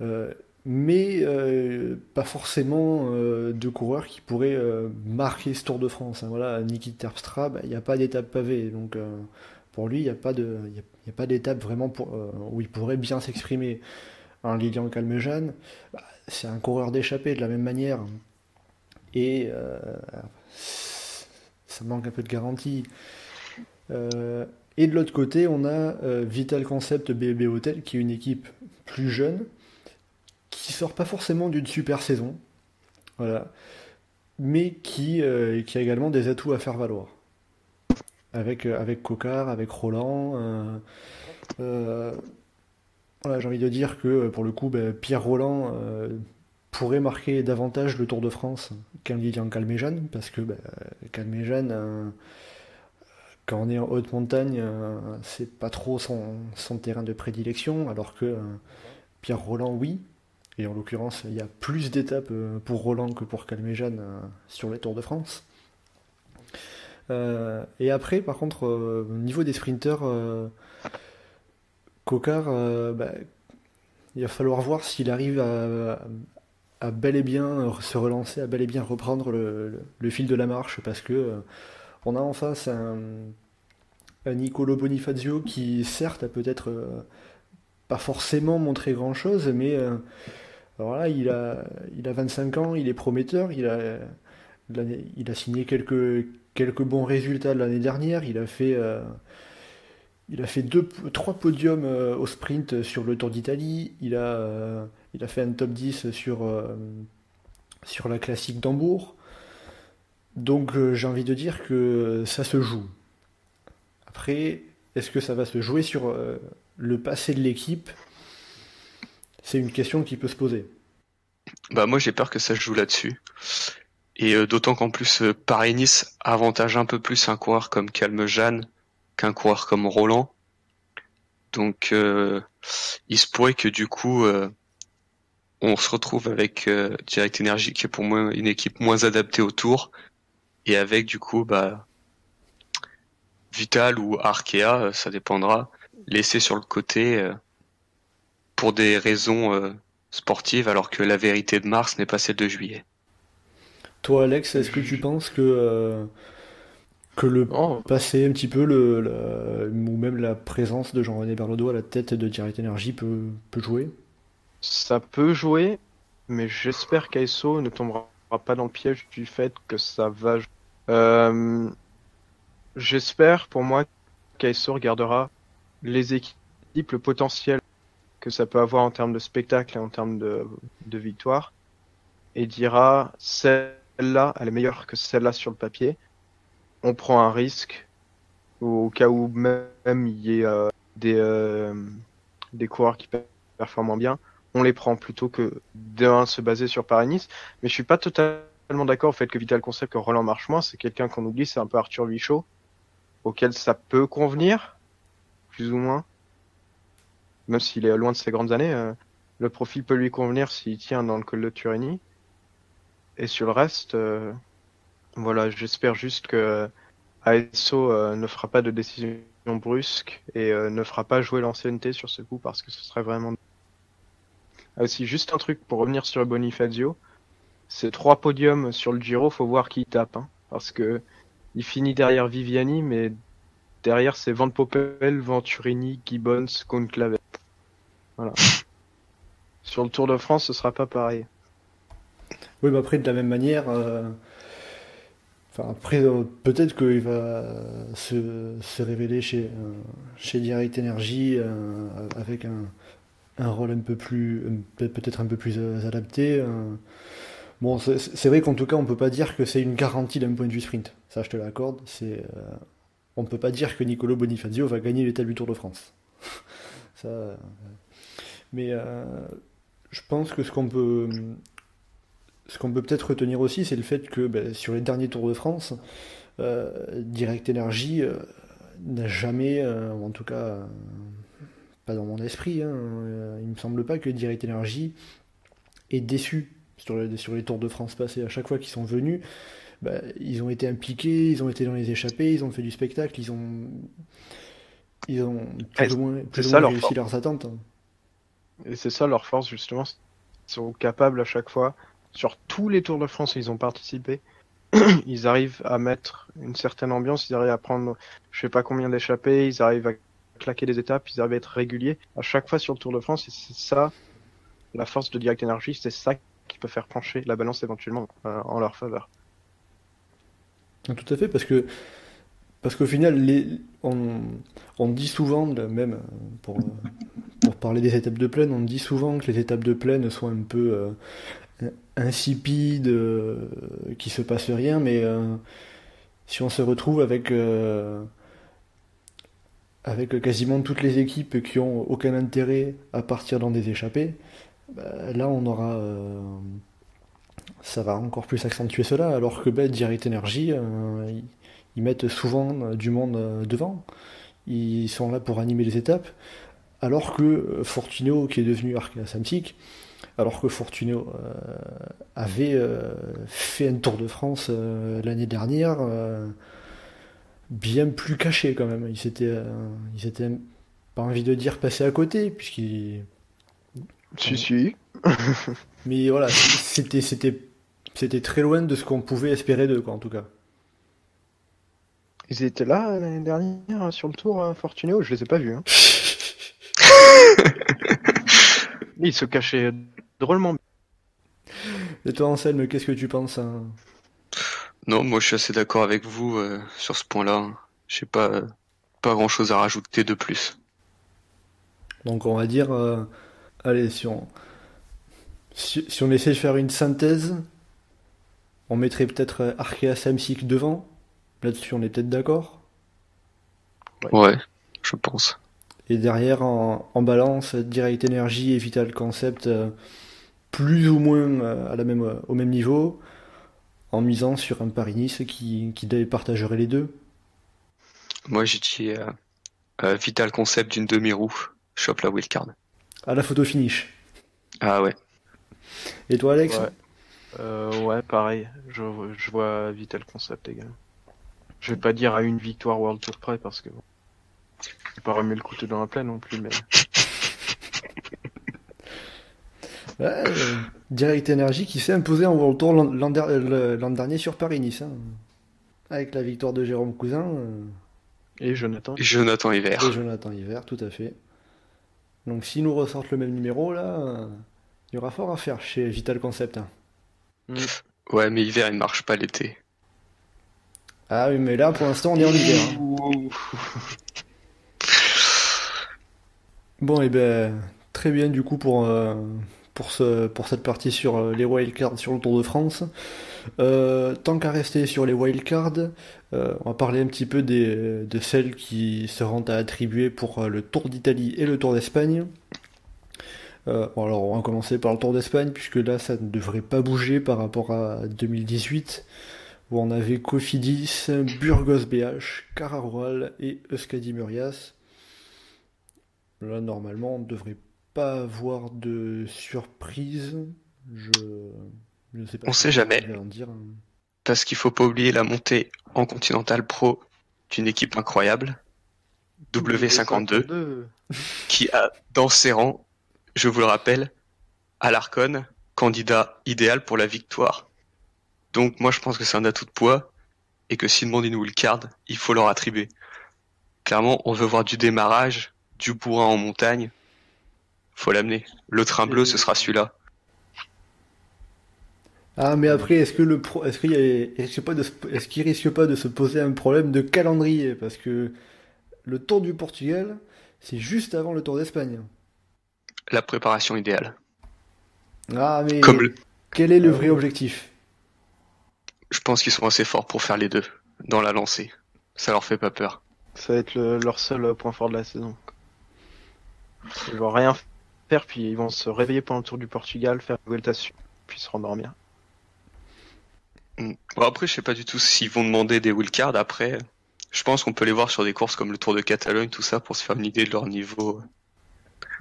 Euh, mais euh, pas forcément euh, de coureurs qui pourraient euh, marquer ce Tour de France. hein. Voilà, Niki Terpstra, bah, il n'y a pas d'étape pavée, donc euh, pour lui, il n'y a pas d'étape vraiment euh, où il pourrait bien s'exprimer. Un Lilian Calmejane, bah, c'est un coureur d'échappée de la même manière, et euh, ça manque un peu de garantie. Euh, et de l'autre côté, on a euh, Vital Concept BB Hotel, qui est une équipe plus jeune, qui sort pas forcément d'une super saison, voilà, mais qui, euh, a également des atouts à faire valoir. Avec, euh, avec Cocard, avec Roland. voilà, j'ai envie de dire que pour le coup, ben, Pierre Roland pourrait marquer davantage le Tour de France qu'un Lilian Calmejane, parce que ben, Calmejane, quand on est en haute montagne, euh, c'est pas trop son, terrain de prédilection, alors que euh, Pierre Roland, oui. Et en l'occurrence, il y a plus d'étapes euh, pour Roland que pour Calmejane sur les Tours de France. Et après, par contre, au niveau des sprinteurs, euh, Cocard, bah, il va falloir voir s'il arrive à, bel et bien se relancer, à bel et bien reprendre le, fil de la marche, parce que on a en face un, Nicolo Bonifazio qui, certes, a peut-être euh, pas forcément montré grand-chose, mais euh, il a, il a 25 ans, il est prometteur, il a, signé quelques, bons résultats l'année dernière, il a fait, euh, trois podiums au sprint sur le Tour d'Italie, il a, fait un top 10 sur, sur la classique d'Hambourg. Donc euh, j'ai envie de dire que ça se joue. Après, est-ce que ça va se jouer sur euh, le passé de l'équipe? C'est une question qui peut se poser. Bah moi j'ai peur que ça se joue là-dessus. Et euh, d'autant qu'en plus Paris-Nice avantage un peu plus un coureur comme Calme Jeanne qu'un coureur comme Roland. Donc il se pourrait que du coup on se retrouve avec Direct Energy qui est pour moi une équipe moins adaptée au tour et avec du coup bah Vital ou Arkea, euh, ça dépendra, laissé sur le côté euh, pour des raisons euh, sportives alors que la vérité de mars n'est pas celle de juillet. Toi, Alex, est-ce que tu penses que, euh, que le Oh, passé, un petit peu, le, la- ou même la présence de Jean-René Bernodeau à la tête de Direct Energy peut, peut jouer? ça peut jouer, mais j'espère qu'ASO ne tombera pas dans le piège du fait que ça va. Euh, j'espère pour moi qu'ASO regardera les équipes, le potentiel que ça peut avoir en termes de spectacle et en termes de, de victoire, et dira celle-là, elle est meilleure que celle-là sur le papier. On prend un risque au cas où même il y ait euh, des, euh, des coureurs qui performent bien, on les prend plutôt que d'un se baser sur Paris-Nice. Mais je suis pas totalement d'accord au fait que Vital Concept, que Roland marche moins, c'est quelqu'un qu'on oublie, c'est un peu Arthur Vichot, auquel ça peut convenir, plus ou moins. Même s'il est loin de ses grandes années, euh, le profil peut lui convenir s'il tient dans le col de Turini. Et sur le reste, euh, voilà, j'espère juste que ASO euh, ne fera pas de décision brusque et ne fera pas jouer l'ancienneté sur ce coup parce que ce serait vraiment. Ah, aussi, juste un truc pour revenir sur Bonifazio. Ces trois podiums sur le Giro, faut voir qui tape, hein, parce que il finit derrière Viviani, mais derrière c'est Van Poppel, Venturini, Gibbons, Conclave. Voilà. Sur le Tour de France, ce sera pas pareil. Oui, mais après, de la même manière, euh, enfin, après, euh, peut-être qu'il va se, se révéler chez, euh, chez Direct Energy euh, avec un, un rôle un peu plus, peut- peut-être un peu plus adapté. Bon, c'est vrai qu'en tout cas, on peut pas dire que c'est une garantie d'un point de vue sprint. Ça, je te l'accorde. Euh, on peut pas dire que Nicolo Bonifazio va gagner l'étape du Tour de France. Ça, euh, mais euh, je pense que ce qu'on peut, ce qu'on peut peut-être retenir aussi, c'est le fait que ben, sur les derniers Tours de France, Direct Energy n'a jamais, ou en tout cas pas dans mon esprit, hein, il me semble pas que Direct Energy est déçu sur les, sur les Tours de France passés. À chaque fois qu'ils sont venus, ben, ils ont été impliqués, ils ont été dans les échappées, ils ont fait du spectacle, ils ont, ils ont plus ou moins, plus ça moins leur réussi force. leurs attentes. hein. Et c'est ça leur force justement. Ils sont capables à chaque fois, sur tous les Tours de France ils ont participé, ils arrivent à mettre une certaine ambiance, ils arrivent à prendre je sais pas combien d'échappées, ils arrivent à claquer des étapes, ils arrivent à être réguliers à chaque fois sur le Tour de France et c'est ça la force de Direct Energy, c'est ça qui peut faire pencher la balance éventuellement euh, en leur faveur. Ah, Tout à fait, parce que parce qu'au final, les, on, on dit souvent, même pour, pour parler des étapes de plaine, on dit souvent que les étapes de plaine sont un peu euh, insipides, euh, qu'il se passe rien, mais euh, si on se retrouve avec avec quasiment toutes les équipes qui ont aucun intérêt à partir dans des échappées, bah, là on aura euh, ça va encore plus accentuer cela, alors que Direct Energy, euh, ils, mettent souvent euh, du monde devant. Ils sont là pour animer les étapes, alors que Fortuno, qui est devenu Arkea Samsic, alors que Fortuno avait fait un Tour de France l'année dernière, bien plus caché quand même. Ils s'étaient pas envie de dire passé à côté, puisqu'ils Si si. mais voilà, c'était c'était c'était très loin de ce qu'on pouvait espérer d'eux, quoi, en tout cas. Ils étaient là l'année dernière euh, sur le Tour euh, Fortunéo, je les ai pas vus. Hein. Ils se cachaient drôlement Et toi, Anselme, qu'est-ce que tu penses hein? Non, moi je suis assez d'accord avec vous euh, sur ce point-là. Je sais pas, euh, pas grand-chose à rajouter de plus. Donc, on va dire, euh, allez, si on si, si on essaie de faire une synthèse, on mettrait peut-être euh, Arkea Samsic devant. Là-dessus, on est peut-être d'accord. Ouais, je pense. Et derrière, en, en balance, Direct Energy et Vital Concept, euh, plus ou moins euh, à la même, euh, au même niveau, en misant sur un Paris-Nice qui, qui partagerait les deux. Moi j'ai dit euh, euh, Vital Concept d'une demi-roue, chope la wildcard. À la photo finish. Ah ouais. Et toi, Alex Ouais. Euh, ouais, pareil. Je, je vois Vital Concept également. Je vais pas dire à une victoire World Tour près parce que bon, je vais pas remuer le couteau dans la plaie non plus, mais Ouais, euh, Direct Energy qui s'est imposé en World Tour l'an le- l'an dernier sur Paris-Nice. hein. Avec la victoire de Jérôme Cousin euh, et Jonathan. Et Jonathan Hiver. et Jonathan Hiver, tout à fait. Donc s'ils nous ressortent le même numéro, là, euh, il y aura fort à faire chez Vital Concept. hein. Ouais, mais Hiver il marche pas l'été. Ah oui, mais là, pour l'instant, on est en hiver. hein. Bon, et ben, très bien du coup pour, euh, pour, ce, pour cette partie sur euh, les wildcards sur le Tour de France. Euh, tant qu'à rester sur les wildcards, euh, on va parler un petit peu des, de celles qui seront à attribuer pour le Tour d'Italie et le Tour d'Espagne. alors on va commencer par le Tour d'Espagne puisque là ça ne devrait pas bouger par rapport à 2018 où on avait Cofidis, Burgos BH, Cararual et Euskadi Murias. Là normalement on ne devrait pas avoir de surprise. Je ne sais pas. On sait jamais. Dire. Parce qu'il faut pas oublier la montée en Continental Pro d'une équipe incroyable, W52, qui a dans ses rangs, je vous le rappelle, Alarcon, candidat idéal pour la victoire. Donc moi je pense que c'est un atout de poids et que s'ils demandent une wildcard, il faut leur attribuer. Clairement, on veut voir du démarrage, du bourrin en montagne, faut l'amener. Le train bleu, ce sera celui-là. Ah, mais après, est-ce que le pro... est-ce qu'il risque pas de est-ce qu'il risque pas de se poser un problème de calendrier? Parce que le Tour du Portugal, c'est juste avant le Tour d'Espagne. La préparation idéale. Ah, mais quel est le vrai objectif? Je pense qu'ils sont assez forts pour faire les deux dans la lancée. Ça leur fait pas peur. Ça va être leur seul point fort de la saison. Ils vont rien faire, puis ils vont se réveiller pendant le tour du Portugal, faire une Vuelta puis se rendormir. Mm. Bon, après, je sais pas du tout s'ils vont demander des wildcards. Après, je pense qu'on peut les voir sur des courses comme le Tour de Catalogne, tout ça, pour se faire une idée de leur niveau.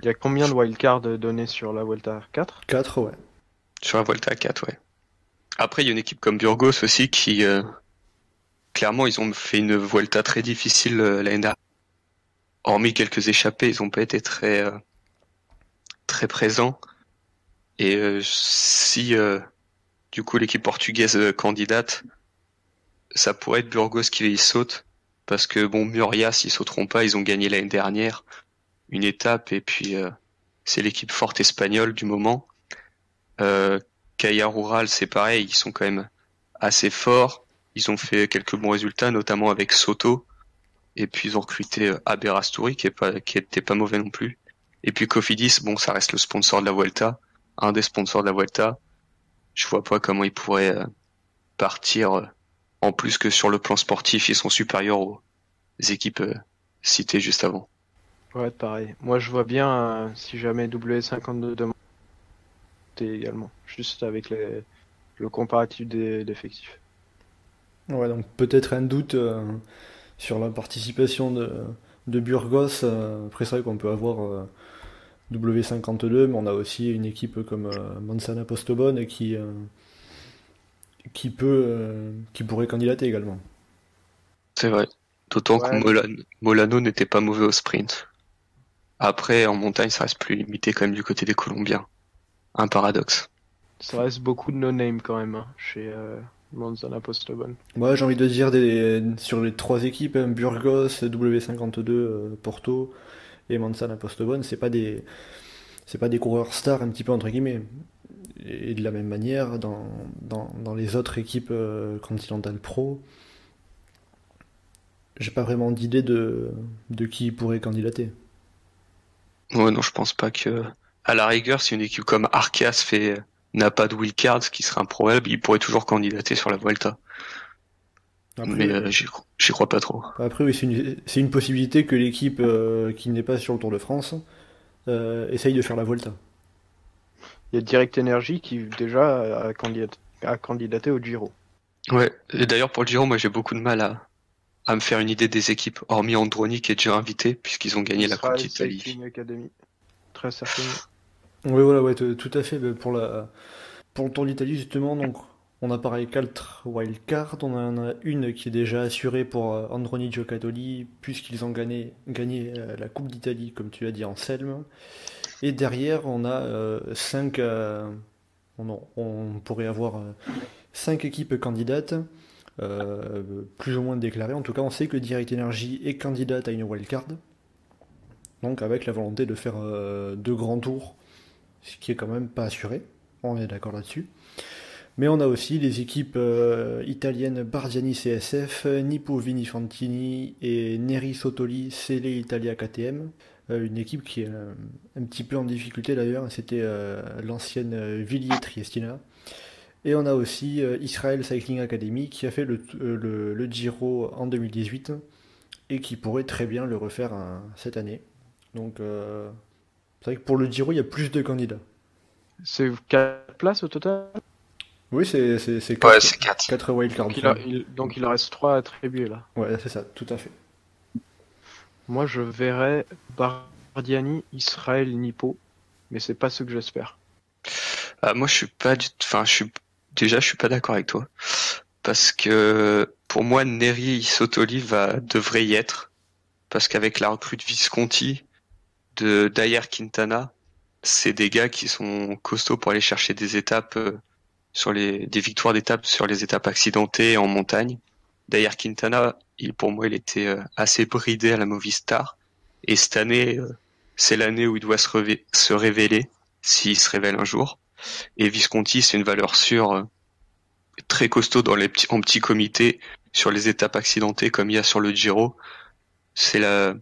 Il y a combien de wildcards donnés sur la Vuelta 4 4, ouais. Sur la Vuelta 4, ouais. Après, il y a une équipe comme Burgos aussi qui, euh, clairement, ils ont fait une Vuelta très difficile euh, l'année dernière. Hormis quelques échappées, ils ont pas été très, euh, très présent. Et euh, si euh, du coup l'équipe portugaise euh, candidate, ça pourrait être Burgos qui y saute. Parce que bon, Murias, ils sauteront pas, ils ont gagné l'année dernière une étape et puis c'est l'équipe forte espagnole du moment. Euh, Rural, c'est pareil, ils sont quand même assez forts. Ils ont fait quelques bons résultats, notamment avec Soto. Et puis ils ont recruté Aberasturi, qui est qui était pas mauvais non plus. Et puis Cofidis, bon, ça reste le sponsor de la Vuelta, un des sponsors de la Vuelta. Je vois pas comment ils pourraient euh, partir euh, en plus que sur le plan sportif, ils sont supérieurs aux équipes euh, citées juste avant. Ouais, pareil. Moi, je vois bien si jamais W52 demande également, juste avec les, le comparatif des d'effectifs. Ouais, donc peut-être un doute sur la participation de, de Burgos. après, c'est vrai qu'on peut avoir W52, mais on a aussi une équipe comme euh, Mansana Postobon qui, euh, qui, peut, euh, qui pourrait candidater également. C'est vrai. D'autant que Molano, n'était pas mauvais au sprint. Après, en montagne, ça reste plus limité quand même du côté des Colombiens. Un paradoxe. Ça reste beaucoup de no-name quand même hein, chez Manzana Postobon. Moi, j'ai envie de dire des, sur les trois équipes, hein, Burgos, W52, Porto, et Manzana Postobon, c'est pas des pas des coureurs stars un petit peu entre guillemets. Et de la même manière, dans, dans, les autres équipes euh, Continental Pro, j'ai pas vraiment d'idée de, de qui pourrait candidater. Ouais, non, je pense pas que. À la rigueur, si une équipe comme Arceas fait n'a pas de wildcard, ce qui serait improbable, il pourrait toujours candidater sur la Vuelta. Mais euh, j'y crois pas trop. Après, oui, c'est une, une, possibilité que l'équipe euh, qui n'est pas sur le Tour de France euh, essaye de faire la Volta. Il y a Direct Energy qui déjà a, candidaté, au Giro. Ouais, et d'ailleurs pour le Giro, moi j'ai beaucoup de mal à, à me faire une idée des équipes, hormis Androni qui est déjà invité, puisqu'ils ont gagné la Coupe d'Italie. Très certainement. Oui, voilà, ouais, tout à fait. Pour, la... pour le Tour d'Italie, justement, donc, on a pareil 4 wildcards, on en a une qui est déjà assurée pour euh, Androni Giocattoli, puisqu'ils ont gagné, euh, la Coupe d'Italie, comme tu l'as dit, en Selm. Et derrière, on a 5. Euh, on, pourrait avoir 5 équipes candidates, plus ou moins déclarées. En tout cas, on sait que Direct Energy est candidate à une wildcard. Donc, avec la volonté de faire deux grands tours, ce qui est quand même pas assuré. On est d'accord là-dessus. Mais on a aussi les équipes euh, italiennes Bardiani CSF, Nippo Vinifantini et Neri Sotoli Sele Italia KTM. Euh, une équipe qui est euh, un petit peu en difficulté d'ailleurs, c'était euh, l'ancienne euh, Villiers Triestina. Et on a aussi euh, Israel Cycling Academy qui a fait le, euh, le, Giro en 2018 et qui pourrait très bien le refaire cette année. Donc euh, c'est vrai que pour le Giro, il y a plus de candidats. C'est 4 places au total? Oui, c'est c'est c'est Ouais, quatre- c'est 4. wildcards. donc il, a- il- donc il en reste 3 attribués là. Ouais, c'est ça, tout à fait. Moi je verrais Bardiani, Israël, Nippo, mais c'est pas ce que j'espère. Ah, moi, je suis pas du, enfin, je suis déjà, je suis pas d'accord avec toi, parce que pour moi, Neri Sotoli va devrait y être, parce qu'avec la recrue de Visconti, de Dyer Quintana, c'est des gars qui sont costauds pour aller chercher des étapes euh, sur les, des victoires d'étapes sur les étapes accidentées en montagne. Dyer Quintana, il, pour moi, il était euh, assez bridé à la Movistar, et cette année, euh, c'est l'année où il doit se, se révéler, s'il se révèle un jour. Et Visconti, c'est une valeur sûre, euh, très costaud dans les petits, en petit comité sur les étapes accidentées comme il y a sur le Giro. C'est la,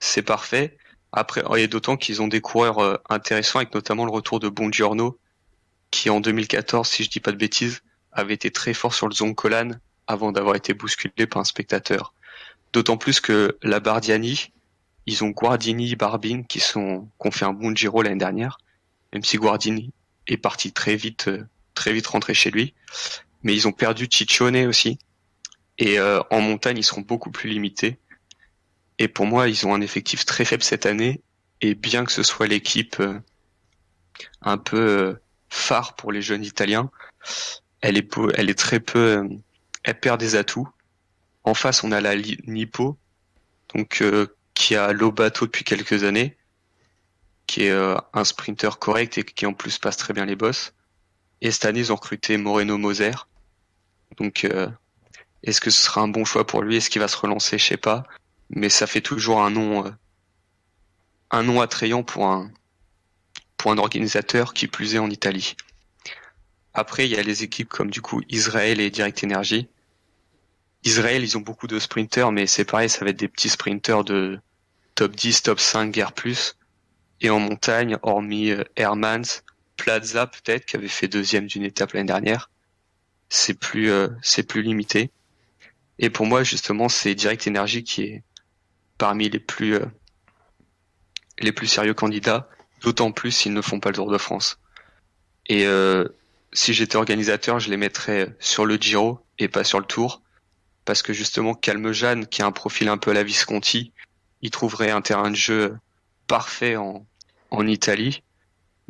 c'est parfait. Après, et d'autant qu'ils ont des coureurs intéressants avec notamment le retour de Bongiorno, qui en 2014, si je dis pas de bêtises, avait été très fort sur le Zoncolan avant d'avoir été bousculé par un spectateur. D'autant plus que la Bardiani, ils ont Guardini, Barbine qui sont, qui ont fait un bon Giro l'année dernière, même si Guardini est parti très vite, euh, très vite rentré chez lui. Mais ils ont perdu Ciccione aussi. Et euh, en montagne, ils seront beaucoup plus limités. Et pour moi, ils ont un effectif très faible cette année. Et bien que ce soit l'équipe euh, un peu euh, phare pour les jeunes Italiens, elle est, elle est très peu, euh, elle perd des atouts. En face, on a la Nippo, donc euh, qui a Lobato depuis quelques années, qui est euh, un sprinter correct et qui en plus passe très bien les bosses. Et cette année, ils ont recruté Moreno Moser. Donc, euh, est-ce que ce sera un bon choix pour lui? Est-ce qu'il va se relancer? Je sais pas. Mais ça fait toujours un nom, euh, un nom attrayant pour un, pour un organisateur qui plus est en Italie. Après, il y a les équipes comme du coup Israël et Direct Energy. Israël, ils ont beaucoup de sprinters, mais c'est pareil, ça va être des petits sprinters de top 10, top 5, guerre plus. Et en montagne, hormis euh, Hermans, Plaza peut-être, qui avait fait deuxième d'une étape l'année dernière, c'est plus, euh, plus limité. Et pour moi, justement, c'est Direct Energy qui est parmi les plus, euh, les plus sérieux candidats, d'autant plus s'ils ne font pas le Tour de France. Et euh, si j'étais organisateur, je les mettrais sur le Giro et pas sur le Tour, parce que justement, Calmejane, qui a un profil un peu à la Visconti, il trouverait un terrain de jeu parfait en, en Italie.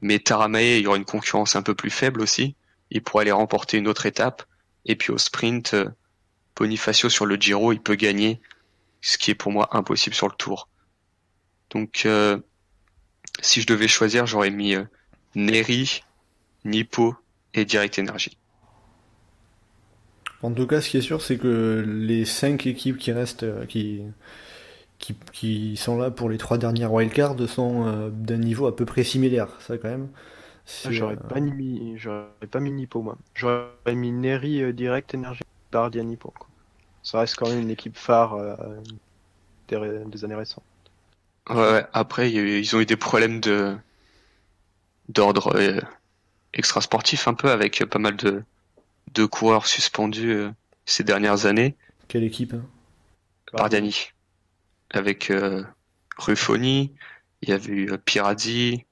Mais Taramae, il y aura une concurrence un peu plus faible aussi. Il pourrait aller remporter une autre étape. Et puis au sprint, euh, Bonifacio sur le Giro, il peut gagner, ce qui est pour moi impossible sur le Tour. Donc, euh, si je devais choisir, j'aurais mis euh, Neri, Nippo et Direct Energy. En tout cas, ce qui est sûr, c'est que les cinq équipes qui restent, euh, qui, qui, qui sont là pour les trois dernières wildcards sont euh, d'un niveau à peu près similaire, ça quand même. J'aurais euh, pas mis, j'aurais pas mis Nippo moi. J'aurais mis Neri euh, Direct Energy, Bardia Nippo. Quoi. Ça reste quand même une équipe phare euh, des années récentes. Ouais, ouais. Après, ils ont eu des problèmes de d'ordre euh, extra sportif un peu avec pas mal de de coureurs suspendus euh, ces dernières années. Quelle équipe hein? Bardiani, avec euh, Ruffoni, il y avait eu euh, Pirazzi,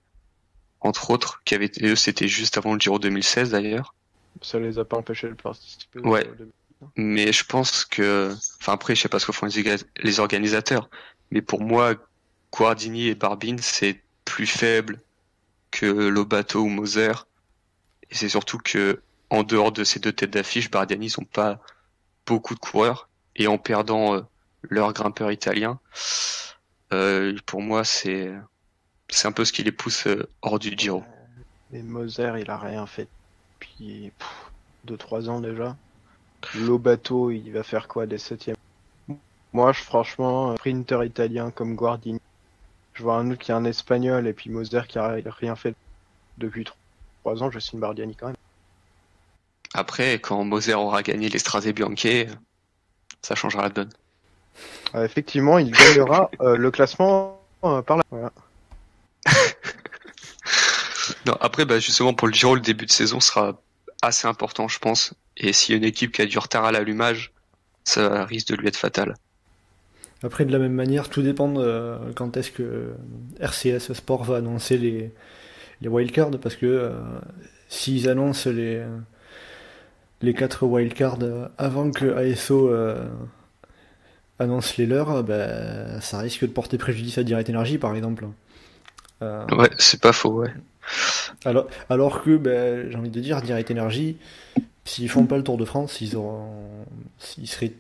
entre autres, qui avaient été- eux c'était juste avant le Giro 2016 d'ailleurs. Ça les a pas empêchés de participer. au- Ouais. Mais je pense que, enfin après, je sais pas ce que font les organisateurs, mais pour moi, Guardini et Barbine, c'est plus faible que Lobato ou Moser. Et c'est surtout que, en dehors de ces deux têtes d'affiche, Bardiani, ils ont pas beaucoup de coureurs. Et en perdant euh, leur grimpeur italien, euh, pour moi, c'est, c'est un peu ce qui les pousse euh, hors du Giro. Et Moser, il a rien fait depuis 2-3 ans déjà. Lobato, il va faire quoi des 7 Moi, je, franchement, un sprinter italien comme Guardini, je vois un autre qui est un espagnol et puis Moser qui a rien fait depuis 3 ans, je signe Bardiani quand même. Après, quand Moser aura gagné les Strade Bianche, ça changera la donne. Euh, effectivement, il gagnera euh, le classement euh, par là. Voilà. Non, après, bah, justement, pour le Giro, le début de saison sera assez important, je pense. Et s'il y a une équipe qui a du retard à l'allumage, ça risque de lui être fatal. Après, de la même manière, tout dépend de quand est-ce que RCS Sport va annoncer les, les wildcards, parce que euh, s'ils annoncent les, les 4 wildcards avant que ASO euh, annonce les leurs, ben, ça risque de porter préjudice à Direct Energy, par exemple. Euh, ouais, c'est pas faux, ouais. Alors, alors que, ben, j'ai envie de dire, Direct Energy, s'ils font pas le Tour de France, ils, auront, ils seraient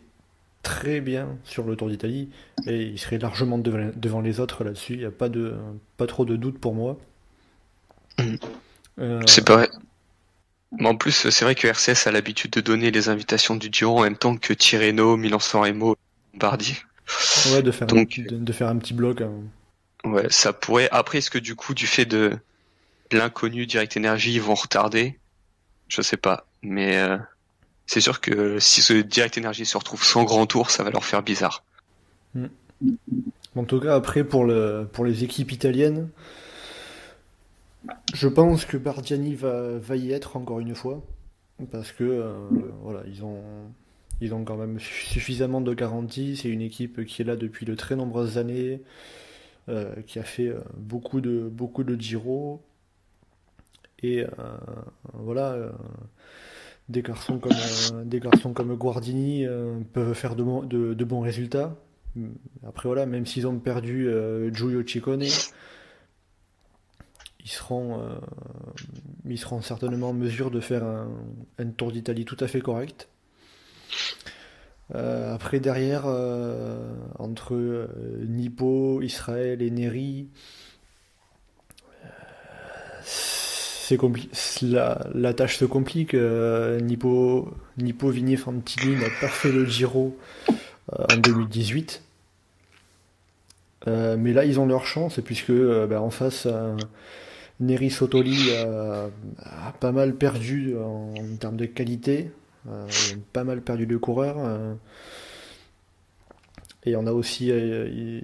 très bien sur le Tour d'Italie et ils seraient largement devant, devant les autres là-dessus. Il n'y a pas, de, pas trop de doute pour moi. Euh, c'est pas vrai. Mais en plus, c'est vrai que RCS a l'habitude de donner les invitations du Giro en même temps que Tirreno, Milan-San Remo, Bardi. Ouais, de faire, Donc, un, de, de, faire un petit bloc. Hein. Ouais, ça pourrait. Après, est-ce que du coup, du fait de l'inconnu Direct Energy, ils vont retarder? Je sais pas. Mais euh, c'est sûr que si ce Direct Energy se retrouve sans grand tour, ça va leur faire bizarre. Mm. En tout cas, après, pour, le, pour les équipes italiennes, je pense que Bardiani va, y être encore une fois. Parce que euh, voilà, ils ont, ils ont quand même suffisamment de garanties. C'est une équipe qui est là depuis de très nombreuses années, euh, qui a fait euh, beaucoup de, beaucoup de Giro. Et voilà, des, garçons comme, euh, des garçons comme Guardini peuvent faire de, bons résultats. Après voilà, même s'ils ont perdu Giulio Ciccone, ils seront, euh, ils seront certainement en mesure de faire un, tour d'Italie tout à fait correct. Euh, après, derrière, euh, entre Nippo, Israël et Neri, c'est la, tâche se complique. Nippo, Nippo Vigny Fantini n'a pas fait le Giro en 2018. mais là, ils ont leur chance, puisque ben, en face, Neri Sotoli a, pas mal perdu en, termes de qualité, euh, pas mal perdu de coureurs. Euh, et on a aussi euh,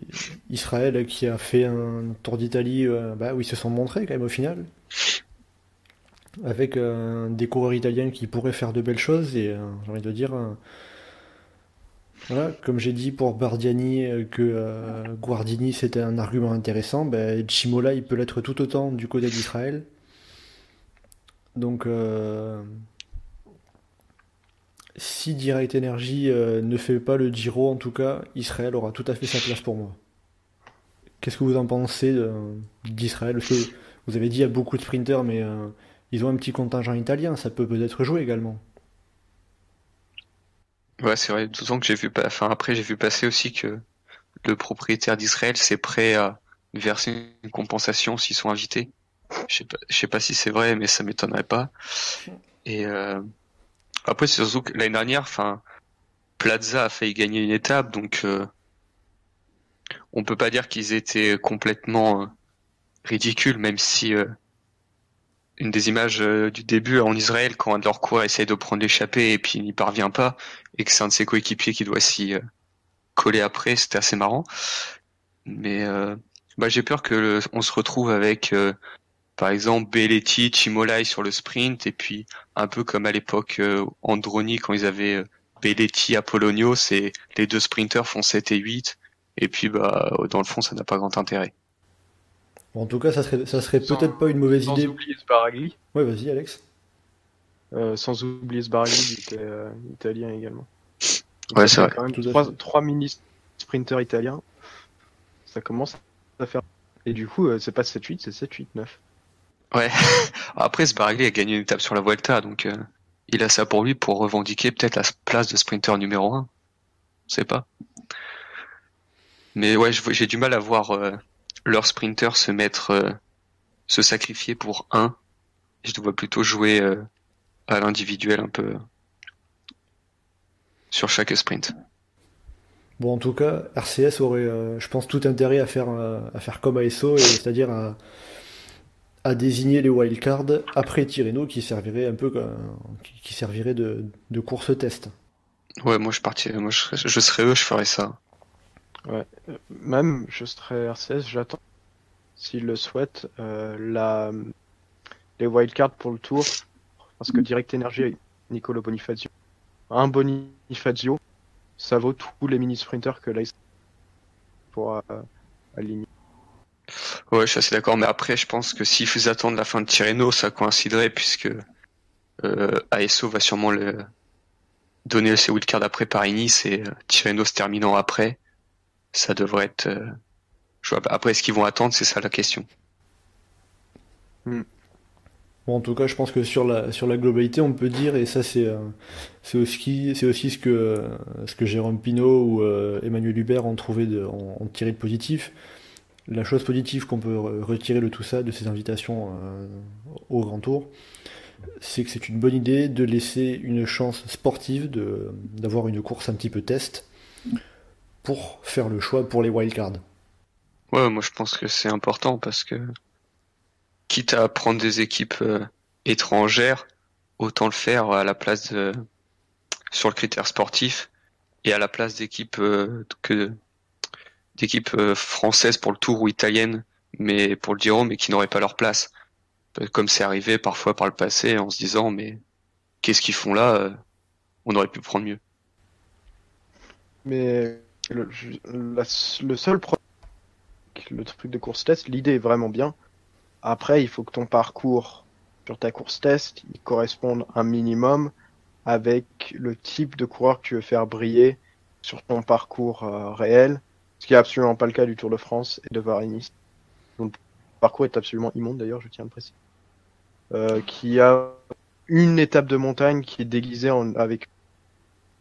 Israël qui a fait un tour d'Italie bah, où ils se sont montrés quand même au final. Avec des coureurs italiens qui pourraient faire de belles choses et j'ai envie de dire voilà, comme j'ai dit pour Bardiani que euh, Guardini c'était un argument intéressant, ben, Chimola il peut l'être tout autant du côté d'Israël. Donc euh, si Direct Energy euh, ne fait pas le Giro en tout cas, Israël aura tout à fait sa place pour moi. Qu'est-ce que vous en pensez d'Israël? Vous avez dit il y a beaucoup de sprinters mais ils ont un petit contingent italien, ça peut peut-être jouer également. Ouais, c'est vrai. D'autant que j'ai vu, enfin après j'ai vu passer aussi que le propriétaire d'Israël s'est prêt à verser une compensation s'ils sont invités. Je sais pas, sais pas si c'est vrai, mais ça m'étonnerait pas. Et euh... après c'est surtout que l'année dernière, enfin Plaza a failli gagner une étape, donc euh... on peut pas dire qu'ils étaient complètement euh, ridicules, même si euh, une des images euh, du début en Israël quand un de leurs coureurs de prendre l'échappée et puis il n'y parvient pas et que c'est un de ses coéquipiers qui doit s'y euh, coller après, c'était assez marrant. Mais euh, bah, j'ai peur que le, on se retrouve avec par exemple Belletti, Chimolai sur le sprint et puis un peu comme à l'époque euh, Androni quand ils avaient Belletti, Apollonio, c'est les deux sprinters font 7 et 8 et puis bah dans le fond ça n'a pas grand intérêt. Bon, en tout cas, ça serait, ça serait peut-être pas une mauvaise sans idée. Sans oublier Sbaragli. Ouais, vas-y, Alex. Euh, sans oublier Sbaragli, il était euh, italien également. Donc, ouais, c'est vrai. Quand même trois, trois mini sprinters italiens. Ça commence à faire. Et du coup, euh, c'est pas 7-8, c'est 7-8-9. Ouais. Après, Sbaragli a gagné une étape sur la Vuelta, donc euh, il a ça pour lui pour revendiquer peut-être la place de sprinter numéro 1. On sait pas. Mais ouais, j'ai du mal à voir euh, leur sprinter se mettre, euh, se sacrifier pour un. Je dois plutôt jouer euh, à l'individuel un peu sur chaque sprint. Bon, en tout cas, RCS aurait, euh, je pense, tout intérêt à faire, euh, à faire comme ASO, c'est-à-dire à, à, désigner les wildcards après Tirreno qui servirait un peu, qui, qui servirait de, de course test. Ouais, moi je partirais, moi je, je serais eux, je ferais ça. Même, je serais RCS, j'attends, s'il le souhaite, euh, la, les wildcards pour le tour, parce que Direct Energy, Nicolo Bonifazio, un Bonifazio, ça vaut tous les mini sprinters que l'AS pour euh, aligner. Ouais, je suis assez d'accord, mais après, je pense que s'ils faisaient attendre la fin de Tirreno, ça coïnciderait, puisque euh, ASO va sûrement le donner ses wildcards après Paris-Nice et euh, Tirreno se terminant après. Ça devrait être euh, jouable. Après, est-ce qu'ils vont attendre C'est ça la question. Bon, en tout cas, je pense que sur la, sur la globalité, on peut dire, et ça c'est euh, c'est aussi, c'est aussi ce que, euh, ce que Jérôme Pinault ou euh, Emmanuel Hubert ont trouvé de, ont, ont tiré de positif. La chose positive qu'on peut re- retirer de tout ça, de ces invitations euh, au Grand Tour, c'est que c'est une bonne idée de laisser une chance sportive de, d'avoir une course un petit peu test pour faire le choix pour les wildcards. Ouais, moi je pense que c'est important parce que quitte à prendre des équipes euh, étrangères, autant le faire à la place de sur le critère sportif et à la place d'équipes euh, que d'équipes euh, françaises pour le tour ou italiennes, mais pour le Giro, mais qui n'auraient pas leur place. Comme c'est arrivé parfois par le passé, en se disant mais qu'est-ce qu'ils font là On aurait pu prendre mieux. Mais le, le seul problème, le truc de course test, l'idée est vraiment bien. Après, il faut que ton parcours sur ta course test, il corresponde un minimum avec le type de coureur que tu veux faire briller sur ton parcours euh, réel, ce qui est absolument pas le cas du Tour de France et de Varennes. Donc, le parcours est absolument immonde d'ailleurs, je tiens à le préciser. Euh, qui a une étape de montagne qui est déguisée en, avec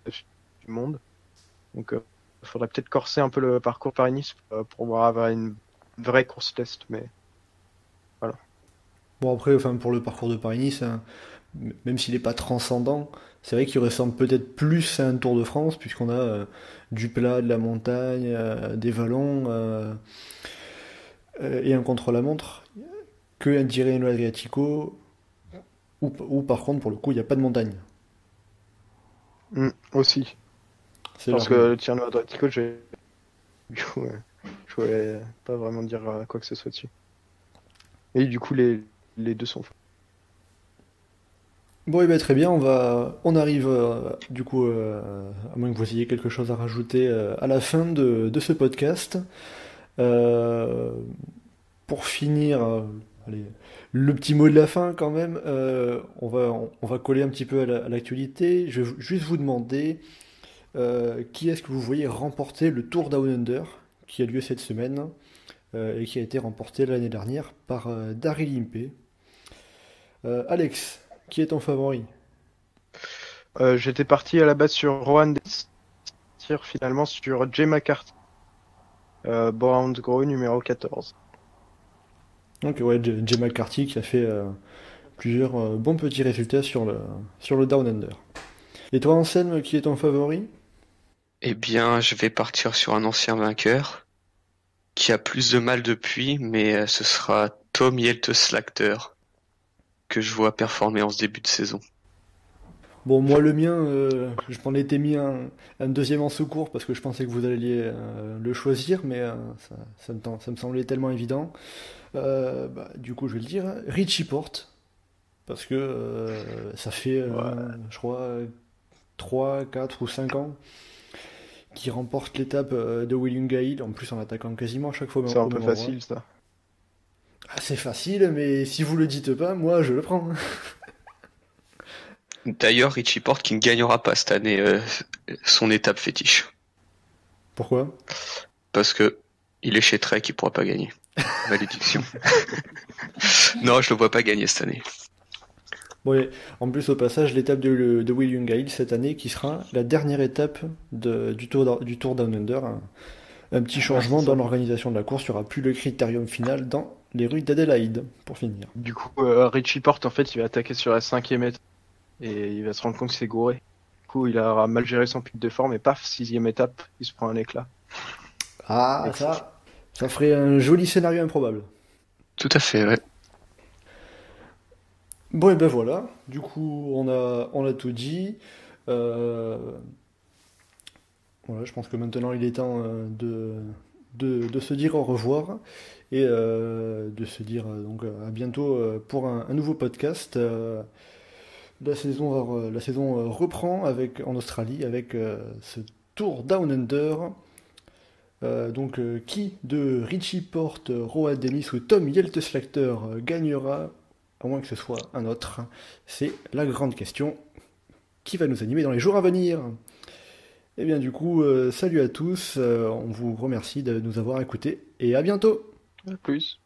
du monde. Donc, euh, faudrait peut-être corser un peu le parcours Paris-Nice euh, pour pouvoir avoir une vraie course test. Mais Bon après, enfin pour le parcours de Paris-Nice, hein, même s'il n'est pas transcendant, c'est vrai qu'il ressemble peut-être plus à un Tour de France puisqu'on a euh, du plat, de la montagne, euh, des vallons euh, et un contre-la-montre que un Tirreno Adriatico où, où par contre pour le coup il n'y a pas de montagne. Hmm, aussi, parce que le Tirreno Adriatico, je vais... du coup, euh, je voulais pas vraiment dire euh, quoi que ce soit dessus. Et du coup, les, les deux sont. Bon, et ben très bien, on va, on arrive euh, du coup, euh, à moins que vous ayez quelque chose à rajouter euh, à la fin de, de ce podcast. Euh, pour finir, euh, allez, le petit mot de la fin quand même, euh, on va, on, on va coller un petit peu à la- à l'actualité. Je vais juste vous demander euh, qui est-ce que vous voyez remporter le Tour Down Under qui a lieu cette semaine euh, et qui a été remporté l'année dernière par euh, Daryl Impey. Alex, qui est ton favori? J'étais parti à la base sur Rohan tire finalement sur Jay McCarthy. Browns Grow numéro 14. Donc ouais, Jay McCarthy qui a fait plusieurs bons petits résultats sur le, sur le Down Under. Et toi, Anselme, qui est ton favori? Eh bien, je vais partir sur un ancien vainqueur qui a plus de mal depuis, mais euh, ce sera Tom Yelteslachter que je vois performer en ce début de saison. Bon, moi, le mien, euh, je m'en étais mis un, un deuxième en secours parce que je pensais que vous alliez euh, le choisir, mais euh, ça, ça me, tem- ça me semblait tellement évident. Euh, bah, du coup, je vais le dire, Richie Porte, parce que euh, ça fait, euh, je crois, 3, 4 ou 5 ans qu'il remporte l'étape euh, de William Gail, en plus en attaquant quasiment à chaque fois. C'est un peu endroit. facile ça. Ah, c'est facile, mais si vous le dites pas, moi je le prends. D'ailleurs, Richie Porte qui ne gagnera pas cette année euh, son étape fétiche. Pourquoi? Parce que il est chez Trek, il pourra pas gagner. Malédiction. non, je le vois pas gagner cette année. Bon, et en plus, au passage, l'étape de, de William Gail cette année, qui sera la dernière étape de- du, tour, du Tour Down Under. Un, un petit changement dans l'organisation de la course. Il n'y aura plus le critérium final dans les rues d'Adélaïde, pour finir. Du coup, euh, Richie Porte, en fait, il va attaquer sur la cinquième étape et il va se rendre compte que c'est gouré. Du coup, il aura mal géré son pic de forme et paf, sixième étape, il se prend un éclat. Ah, ça, ça ferait un joli scénario improbable. Tout à fait, ouais. Bon, et ben voilà. Du coup, on a, on a tout dit. Euh, Voilà, je pense que maintenant il est temps euh, de, se dire au revoir et euh, de se dire donc à bientôt pour un, nouveau podcast. La saison, reprend avec, en Australie avec ce Tour Down Under. Donc, qui de Richie Porte, Roa Dennis ou Tom Yelteslachter gagnera, à moins que ce soit un autre C'est la grande question qui va nous animer dans les jours à venir. Et bien, du coup, euh, salut à tous, euh, on vous remercie de nous avoir écoutés et à bientôt! À plus.